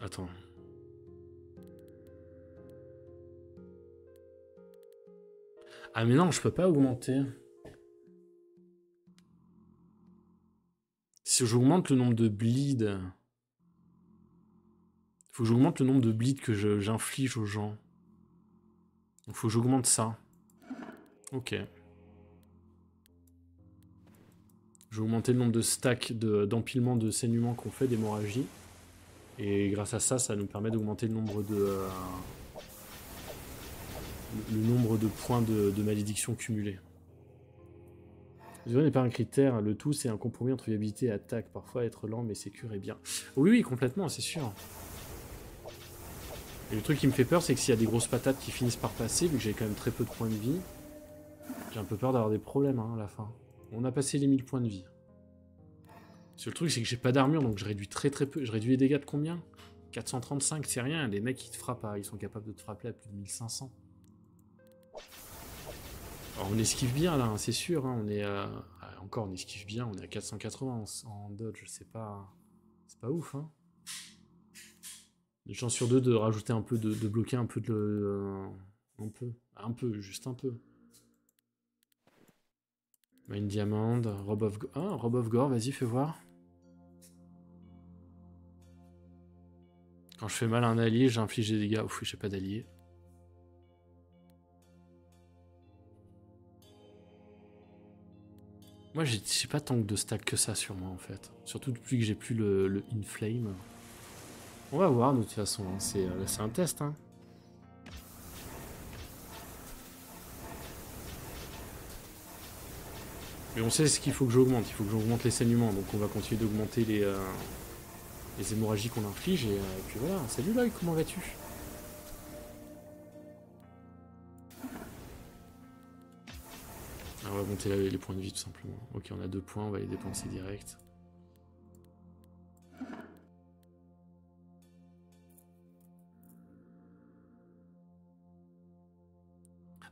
Attends. Ah mais non, je peux pas augmenter. Si j'augmente le nombre de bleed, faut que j'augmente le nombre de bleed que j'inflige aux gens. Il faut que j'augmente ça. Ok. Je vais augmenter le nombre de stacks de- d'empilement de, saignement qu'on fait d'hémorragie. Et grâce à ça, ça nous permet d'augmenter le nombre de... euh, le nombre de points de, de malédiction cumulés. Le n'est pas un critère, le tout c'est un compromis entre viabilité et attaque. Parfois être lent mais sécure est bien. Oui, oui, complètement, c'est sûr. Et le truc qui me fait peur, c'est que s'il y a des grosses patates qui finissent par passer, vu que j'ai quand même très peu de points de vie, j'ai un peu peur d'avoir des problèmes hein, à la fin. On a passé les 1000 points de vie. Parce le truc, c'est que j'ai pas d'armure, donc je réduis très très peu. Je réduis les dégâts de combien? 435, c'est rien. Les mecs, ils te frappent, ils sont capables de te frapper à plus de 1500. Alors, on esquive bien là, hein, c'est sûr. hein, on est euh, ah, encore, on esquive bien. On est à 480 en, en dodge. C'est pas, c'est pas ouf. Hein. Une chance sur deux de rajouter un peu, de, de bloquer un peu de, euh, un peu, un peu, juste un peu. Mine Diamond, Rob of, Go- ah, of Gore, vas-y, fais voir. Quand je fais mal à un allié, j'inflige des dégâts. Ouf, j'ai pas d'allié. Moi, j'ai j'ai pas tant de stack que ça sur moi, en fait. Surtout depuis que j'ai plus le, le Inflame. On va voir, de toute façon. hein, C'est euh, c'est un test, hein. Mais on sait ce qu'il faut que j'augmente. Il faut que j'augmente les saignements. Donc on va continuer d'augmenter les, euh, hémorragies qu'on inflige. Et, euh, puis voilà. Salut Lloyd, comment vas-tu? Ah, On va monter les points de vie tout simplement. Ok, on a deux points, on va les dépenser direct.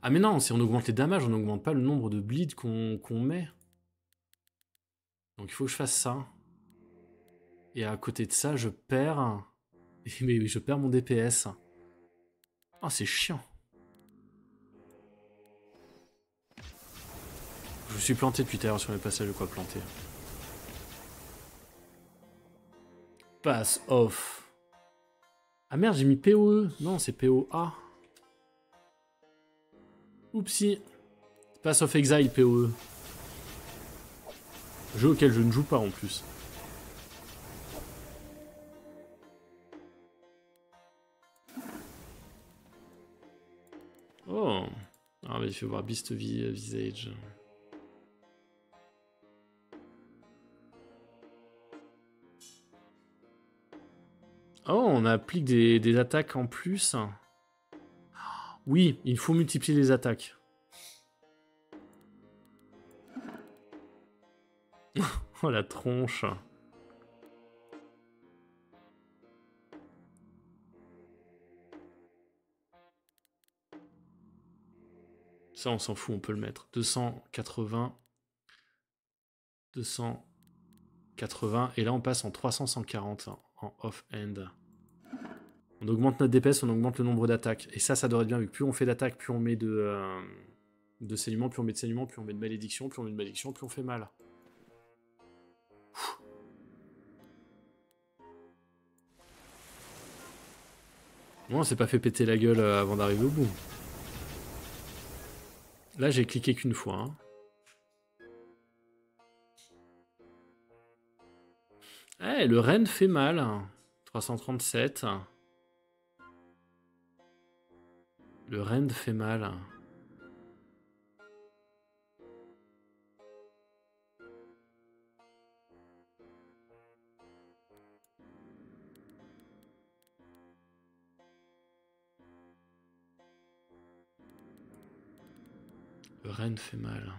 Ah mais non, si on augmente les damages, on n'augmente pas le nombre de bleeds qu'on met. Donc il faut que je fasse ça. Et à côté de ça, je perds... <laughs> Mais je perds mon DPS. Ah, c'est chiant. Je me suis planté depuis tout à l'heure sur les passages de quoi planter. Pass off. Ah merde, j'ai mis POE. Non, c'est POA. Oupsie. Pass of Exile POE. Jeu auquel je ne joue pas en plus. Oh. Ah, mais il fait voir Beast Vi- Visage. Oh, on applique des attaques en plus. Oui, il faut multiplier les attaques. <laughs> oh la tronche. Ça, on s'en fout, on peut le mettre. 280. 280. Et là, on passe en 300, 140 en off-end. On augmente notre DPS, on augmente le nombre d'attaques. Et ça, ça devrait être bien, vu que plus on fait d'attaques, plus on met de, euh, de saignement, plus on met de saignement, plus on met de malédiction, plus on met de malédiction, plus on fait mal. Moi, on s'est pas fait péter la gueule euh, avant d'arriver au bout. Là, j'ai cliqué qu'une fois. hein. Eh, le Rennes fait mal. 337. Le Rennes fait mal. Le Rennes fait mal.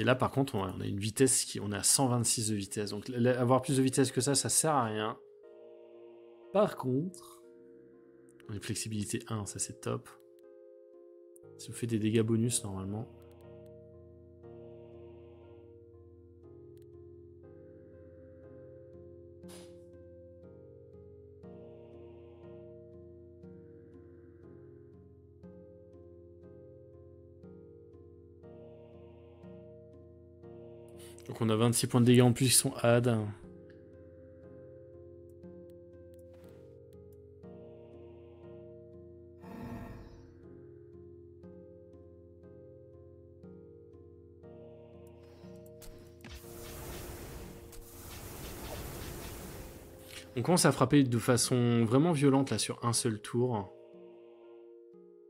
Et là, par contre, on a a une vitesse qui. On est à 126 de vitesse. Donc, avoir plus de vitesse que ça, ça sert à rien. Par contre, on a une flexibilité 1, ça c'est top. Ça nous fait des dégâts bonus normalement. On a 26 points de dégâts en plus qui sont add. On commence à frapper de façon vraiment violente là sur un seul tour.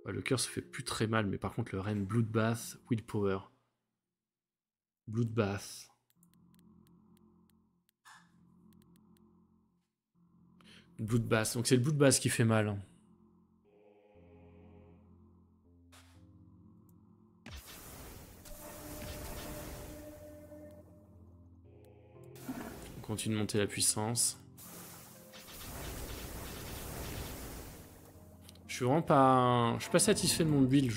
Le cœur se fait plus très mal, mais par contre le Rennes Bloodbath, Willpower. Bloodbath. Bloodbath, donc c'est le Bloodbath qui fait mal. On continue de monter la puissance. Je suis vraiment pas, je suis pas satisfait de mon build.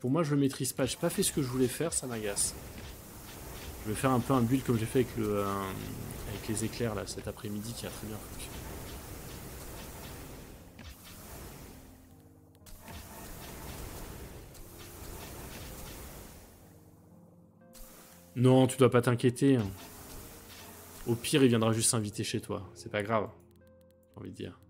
Pour moi, je le maîtrise pas. J'ai pas fait ce que je voulais faire, ça m'agace. Je vais faire un peu un build comme j'ai fait avec euh, les éclairs là cet après-midi qui a très bien. Non, tu dois pas t'inquiéter. Au pire, il viendra juste s'inviter chez toi. C'est pas grave. J'ai envie de dire.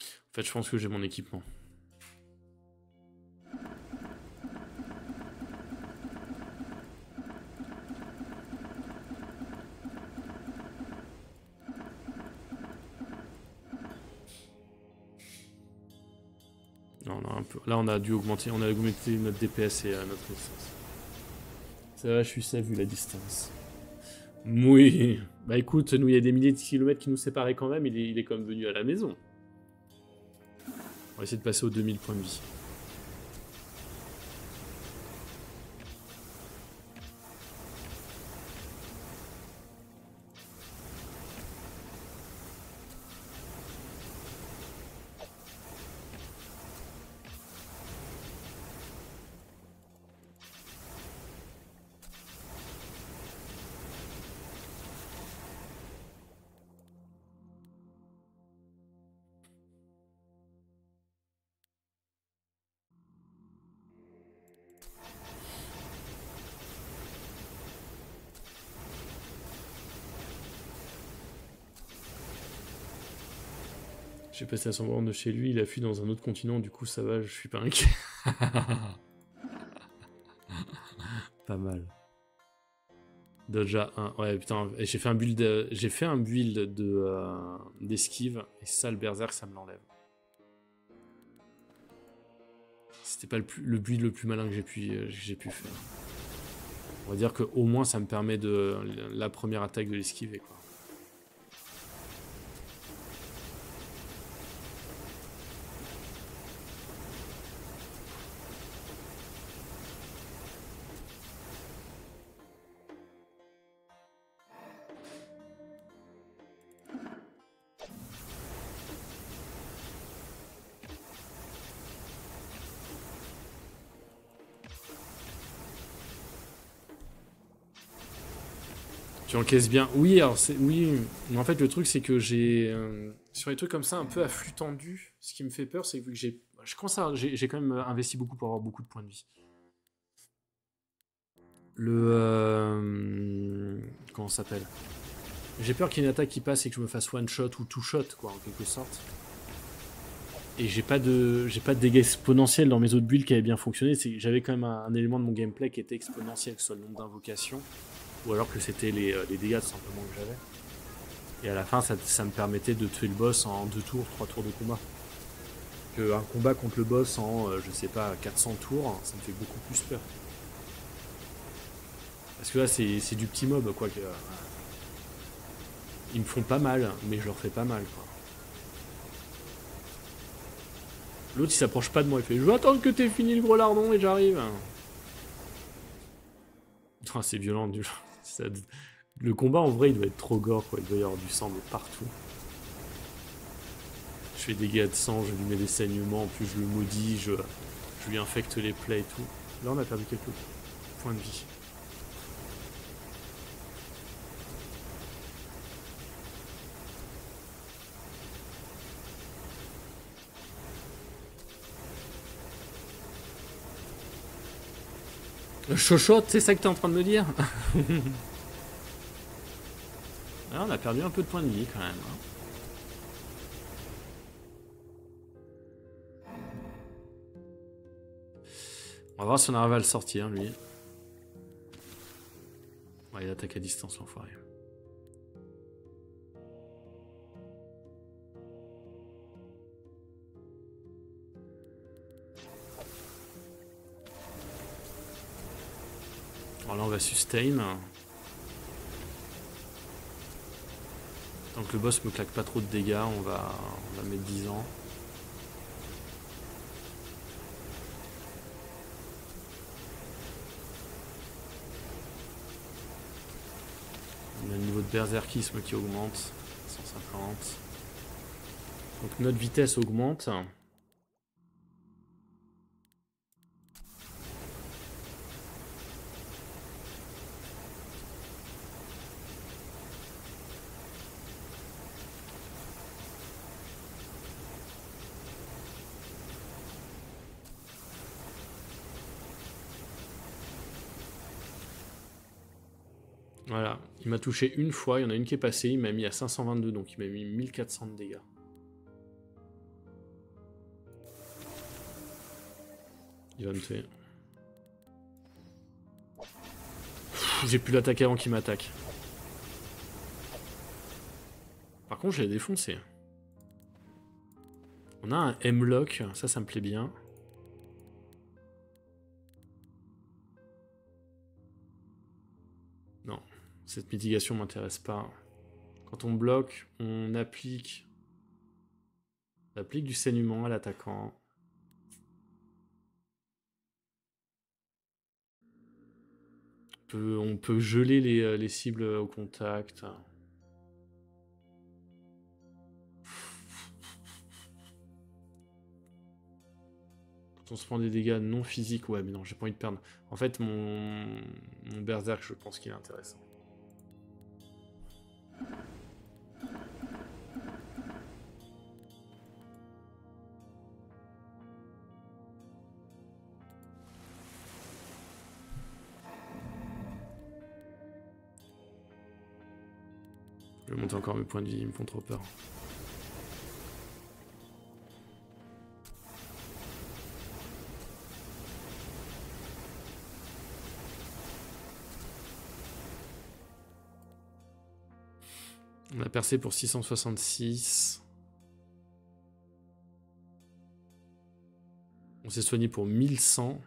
En fait, je pense que j'ai mon équipement. Là, on a dû augmenter, on a augmenté notre DPS et euh, notre résistance. Ça va, je suis ça vu la distance. Oui. Bah écoute, nous, il y a des milliers de kilomètres qui nous séparaient quand même. Il est, il est quand même venu à la maison. On va essayer de passer aux 2000 points de vie. J'ai passé à son borne de chez lui, il a fui dans un autre continent, du coup ça va, je suis pas inquiet. <laughs> pas mal. Doja 1. Ouais putain, j'ai fait un build j'ai fait un build de euh, d'esquive et ça le berserk ça me l'enlève. C'était pas le, plus, le build le plus malin que j'ai pu, euh, que j'ai pu faire. On va dire que au moins ça me permet de la première attaque de l'esquiver quoi. Tu encaisses bien. Oui, alors c'est oui. Mais en fait, le truc c'est que j'ai euh, sur les trucs comme ça un peu à flux tendu. Ce qui me fait peur, c'est que j'ai, je à, j'ai quand même investi beaucoup pour avoir beaucoup de points de vie. Le euh, comment s'appelle? J'ai peur qu'il y ait une attaque qui passe et que je me fasse one shot ou two shot quoi en quelque sorte. Et j'ai pas de j'ai pas de dégâts exponentiels dans mes autres builds qui avaient bien fonctionné. J'avais quand même un, un élément de mon gameplay qui était exponentiel, que ce soit le nombre d'invocations ou alors que c'était les, euh, les dégâts tout simplement que j'avais. Et à la fin, ça, me permettait de tuer le boss en deux tours, trois tours de combat. Que un combat contre le boss en, euh, je sais pas, 400 tours, ça me fait beaucoup plus peur. Parce que là, c'est du petit mob, quoi. Que, euh, ils me font pas mal, mais je leur fais pas mal, quoi. L'autre, il s'approche pas de moi, il fait Je vais attendre que t'aies fini le gros lardon et j'arrive. C'est violent du Le combat en vrai il doit être trop gore quoi, il doit y avoir du sang partout. Je fais des dégâts de sang, je lui mets des saignements, en plus je le maudis, je, je lui infecte les plaies et tout. Là on a perdu quelques points de vie. Chochotte, c'est ça que t'es en train de me dire <laughs> Ah, on a perdu un peu de points de vie quand même. hein. On va voir si on arrive à le sortir, lui. Ouais, il attaque à distance, l'enfoiré. Alors là, on va sustain. Tant que le boss me claque pas trop de dégâts, on va, on va mettre 10 ans. On a le niveau de berserkisme qui augmente. 150. Donc notre vitesse augmente. Voilà, il m'a touché une fois, il y en a une qui est passée, il m'a mis à 522, donc il m'a mis 1400 de dégâts. Il va me tuer. J'ai pu l'attaquer avant qu'il m'attaque. Par contre, je l'ai défoncé. On a un M-Lock, ça, ça me plaît bien. Cette mitigation m'intéresse pas. Quand on bloque, on applique, on applique du saignement à l'attaquant. On peut, geler les, euh, les cibles au contact. Quand on se prend des dégâts non physiques, ouais, mais non, j'ai pas envie de perdre. En fait, mon berserk, je pense qu'il est intéressant. Je vais encore mes points de vie, ils me font trop peur. On a percé pour 666. On s'est soigné pour 1100.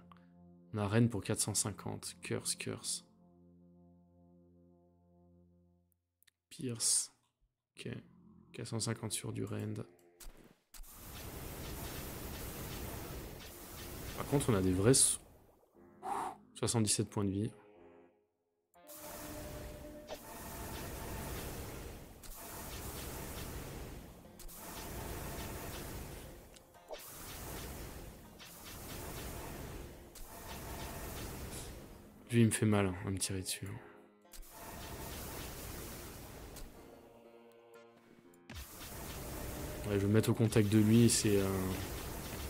On a Rennes pour 450. Curse, curse. Pierce. Ok. 450 sur du Rend. Par contre, on a des vrais... s- 77 points de vie. Il me fait mal hein, à me tirer dessus. hein. Je vais me mettre au contact de lui c'est... euh,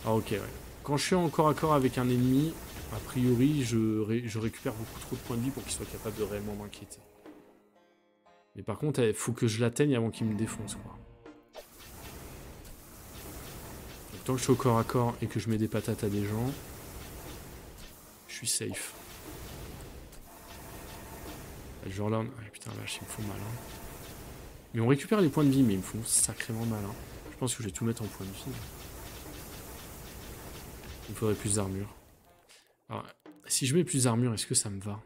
Ah ok, ouais. Quand je suis en corps à corps avec un ennemi, a priori, je, ré- je récupère beaucoup trop de points de vie pour qu'il soit capable de réellement m'inquiéter. Mais par contre, il faut que je l'atteigne avant qu'il me défonce, quoi. Tant que je suis au corps à corps et que je mets des patates à des gens, je suis safe. Genre là, ah, putain, vache, ils me font mal. Mais on récupère les points de vie, mais ils me font sacrément mal. Je pense que je vais tout mettre en points de vie. Il me faudrait plus d'armure. Si je mets plus d'armure, est-ce que ça me va?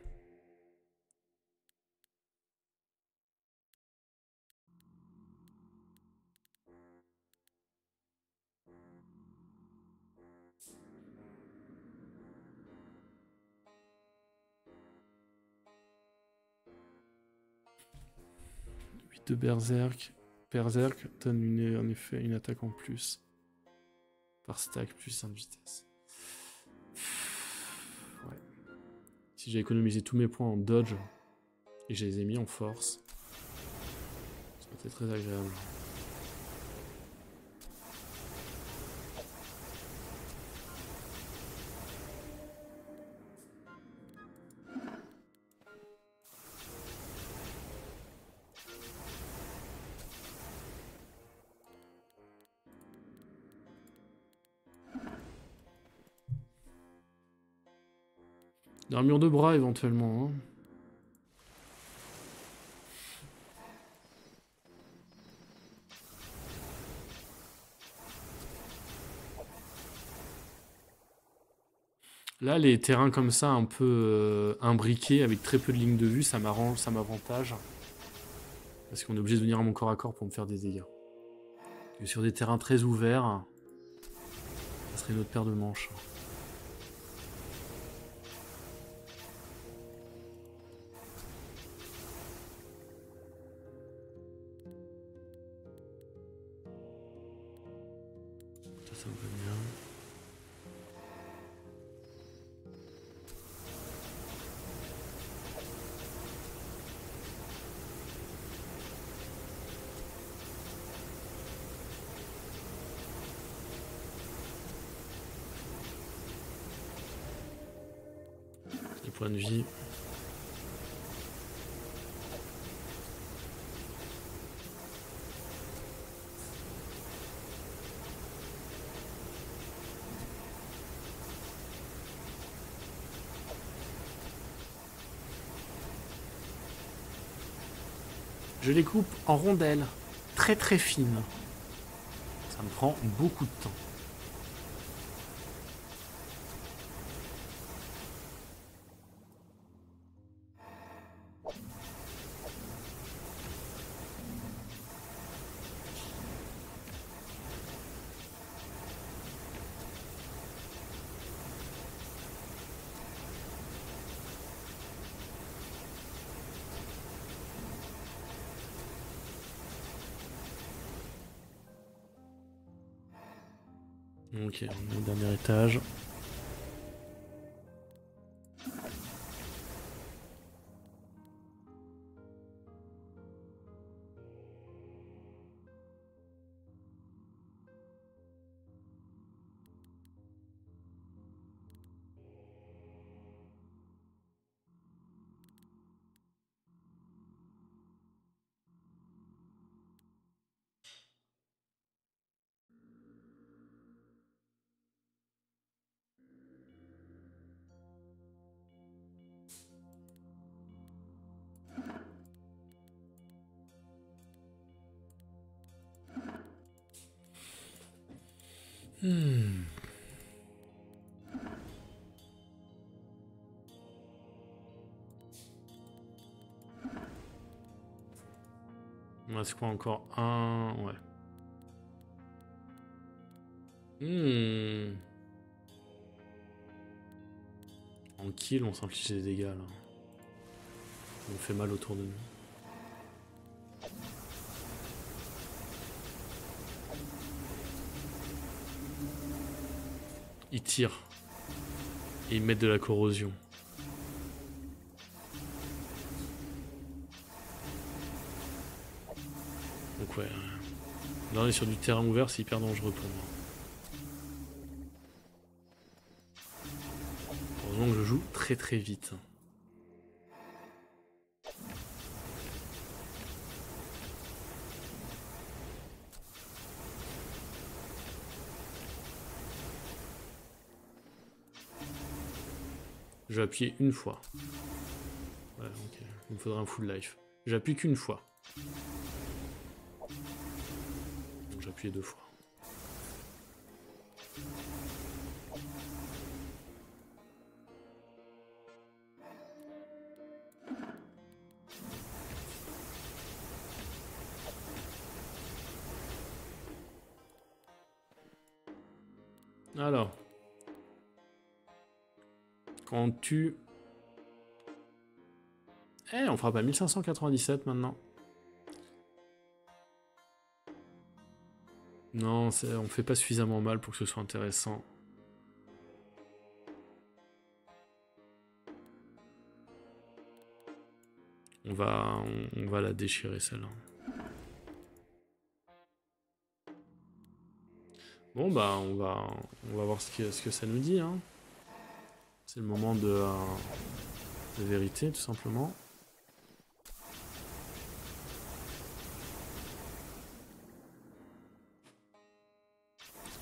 De berserk. Berserk donne en effet une attaque en plus. Par stack, plus 1 de vitesse. Ouais. Si j'ai économisé tous mes points en dodge et je les ai mis en force, ça aurait été très agréable. Une armure de bras éventuellement. hein. Là, les terrains comme ça, un peu euh, imbriqués, avec très peu de lignes de vue, ça m'arrange, ça m'avantage. Parce qu'on est obligé de venir à mon corps à corps pour me faire des dégâts. Sur des terrains très ouverts, ça serait une autre paire de manches. Je les coupe en rondelles, très très fines. Ça me prend beaucoup de temps. Ok, dernier étage. Reste quoi encore Un. Ouais. Hmm. En kill, on s'inflige des dégâts là. On fait mal autour de nous. Ils tirent. Et ils mettent de la corrosion. Là on est sur du terrain ouvert, c'est hyper dangereux pour moi. Heureusement que je joue très très vite. Je vais appuyer une fois. Ouais, ok. Il me faudra un full life. J'appuie qu'une fois. Appuyé deux fois. Alors. Quand tu... Eh, on fera pas 1597 maintenant. Non, on fait pas suffisamment mal pour que ce soit intéressant. On va, on va la déchirer celle-là. Bon bah on va, on va voir ce que, ce que ça nous dit. Hein. C'est le moment de, euh, de vérité tout simplement.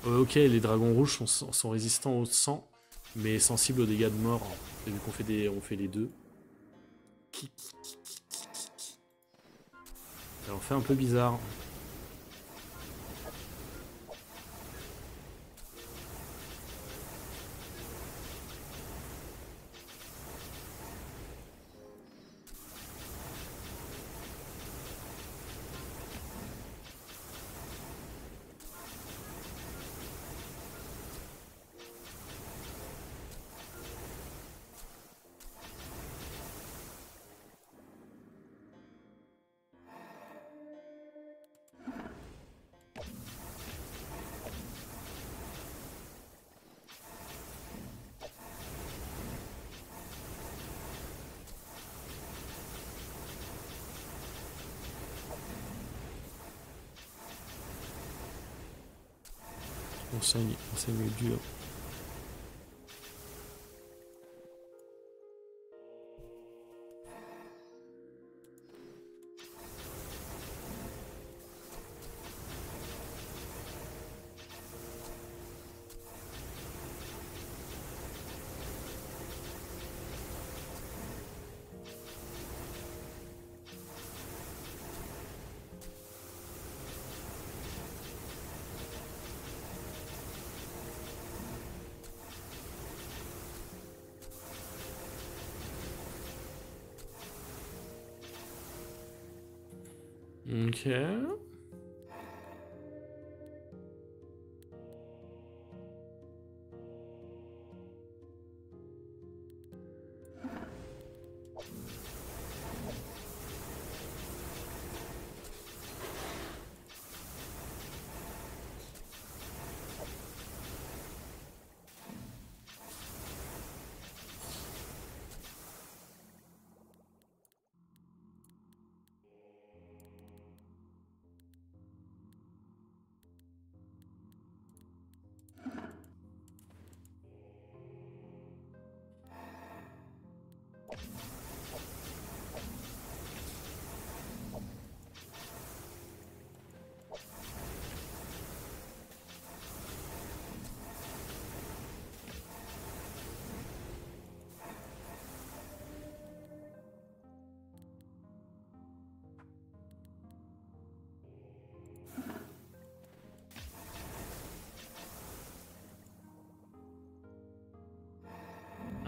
Ok, les dragons rouges sont, résistants au sang mais sensible aux dégâts de mort. Vu qu'on fait, des, on fait les deux. En fait un peu bizarre. On saigne, on saigne dur. Okay.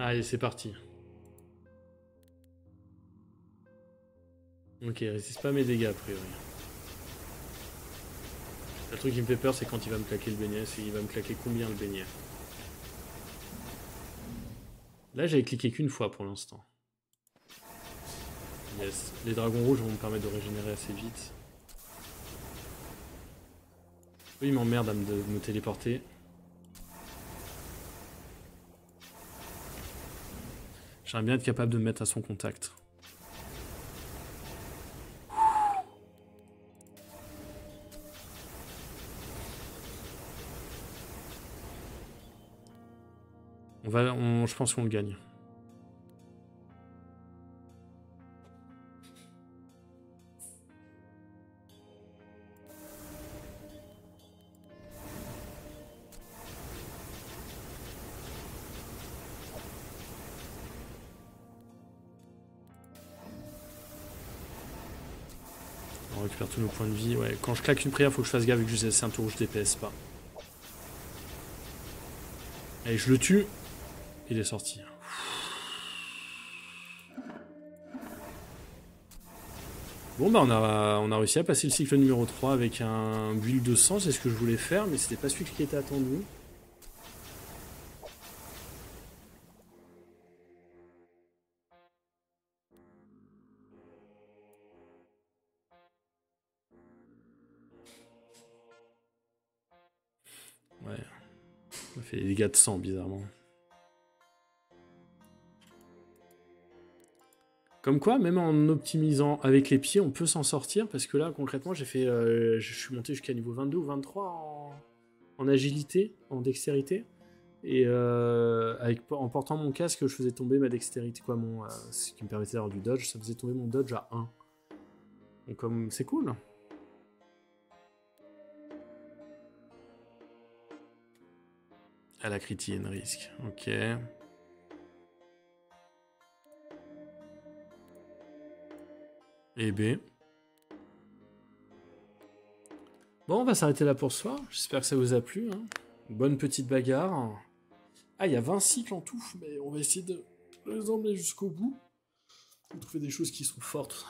Allez, c'est parti. Ok, résiste pas à mes dégâts a priori. Le truc qui me fait peur, c'est quand il va me claquer le beignet. Il va me claquer combien le beignet? Là, j'avais cliqué qu'une fois pour l'instant. Yes. Les dragons rouges vont me permettre de régénérer assez vite. Oui, il m'emmerde à me téléporter. J'aimerais bien être capable de me mettre à son contact. On va, je pense qu'on le gagne. Nos points de vie. Ouais, quand je claque une prière, faut que je fasse gaffe vu que je un tour je DPS pas. Allez, je le tue. Il est sorti. Bon bah on a, on a réussi à passer le cycle numéro 3 avec un build de sang, c'est ce que je voulais faire, mais c'était pas celui qui était attendu. De sang, bizarrement. Comme quoi, même en optimisant avec les pieds, on peut s'en sortir, parce que là, concrètement, j'ai fait, euh, je suis monté jusqu'à niveau 22 ou 23 en, agilité, en dextérité. Et euh, avec, en portant mon casque, je faisais tomber ma dextérité, quoi, mon, euh, ce qui me permettait d'avoir du dodge, ça faisait tomber mon dodge à 1. Donc c'est cool. Elle a critiqué une risque. Ok. Et B. Bon, on va s'arrêter là pour ce soir. J'espère que ça vous a plu. hein. Bonne petite bagarre. Ah, il y a 20 cycles en tout, mais on va essayer de les emmener jusqu'au bout. Pour trouver des choses qui sont fortes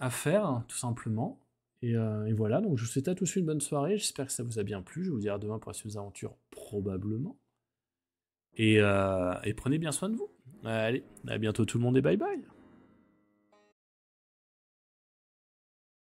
à faire, tout simplement. Et, euh, et voilà, donc je vous souhaite à tous une bonne soirée. J'espère que ça vous a bien plu. Je vous dirai à demain pour la suite des aventures, probablement. Et, euh, et prenez bien soin de vous. Allez, à bientôt tout le monde et bye bye.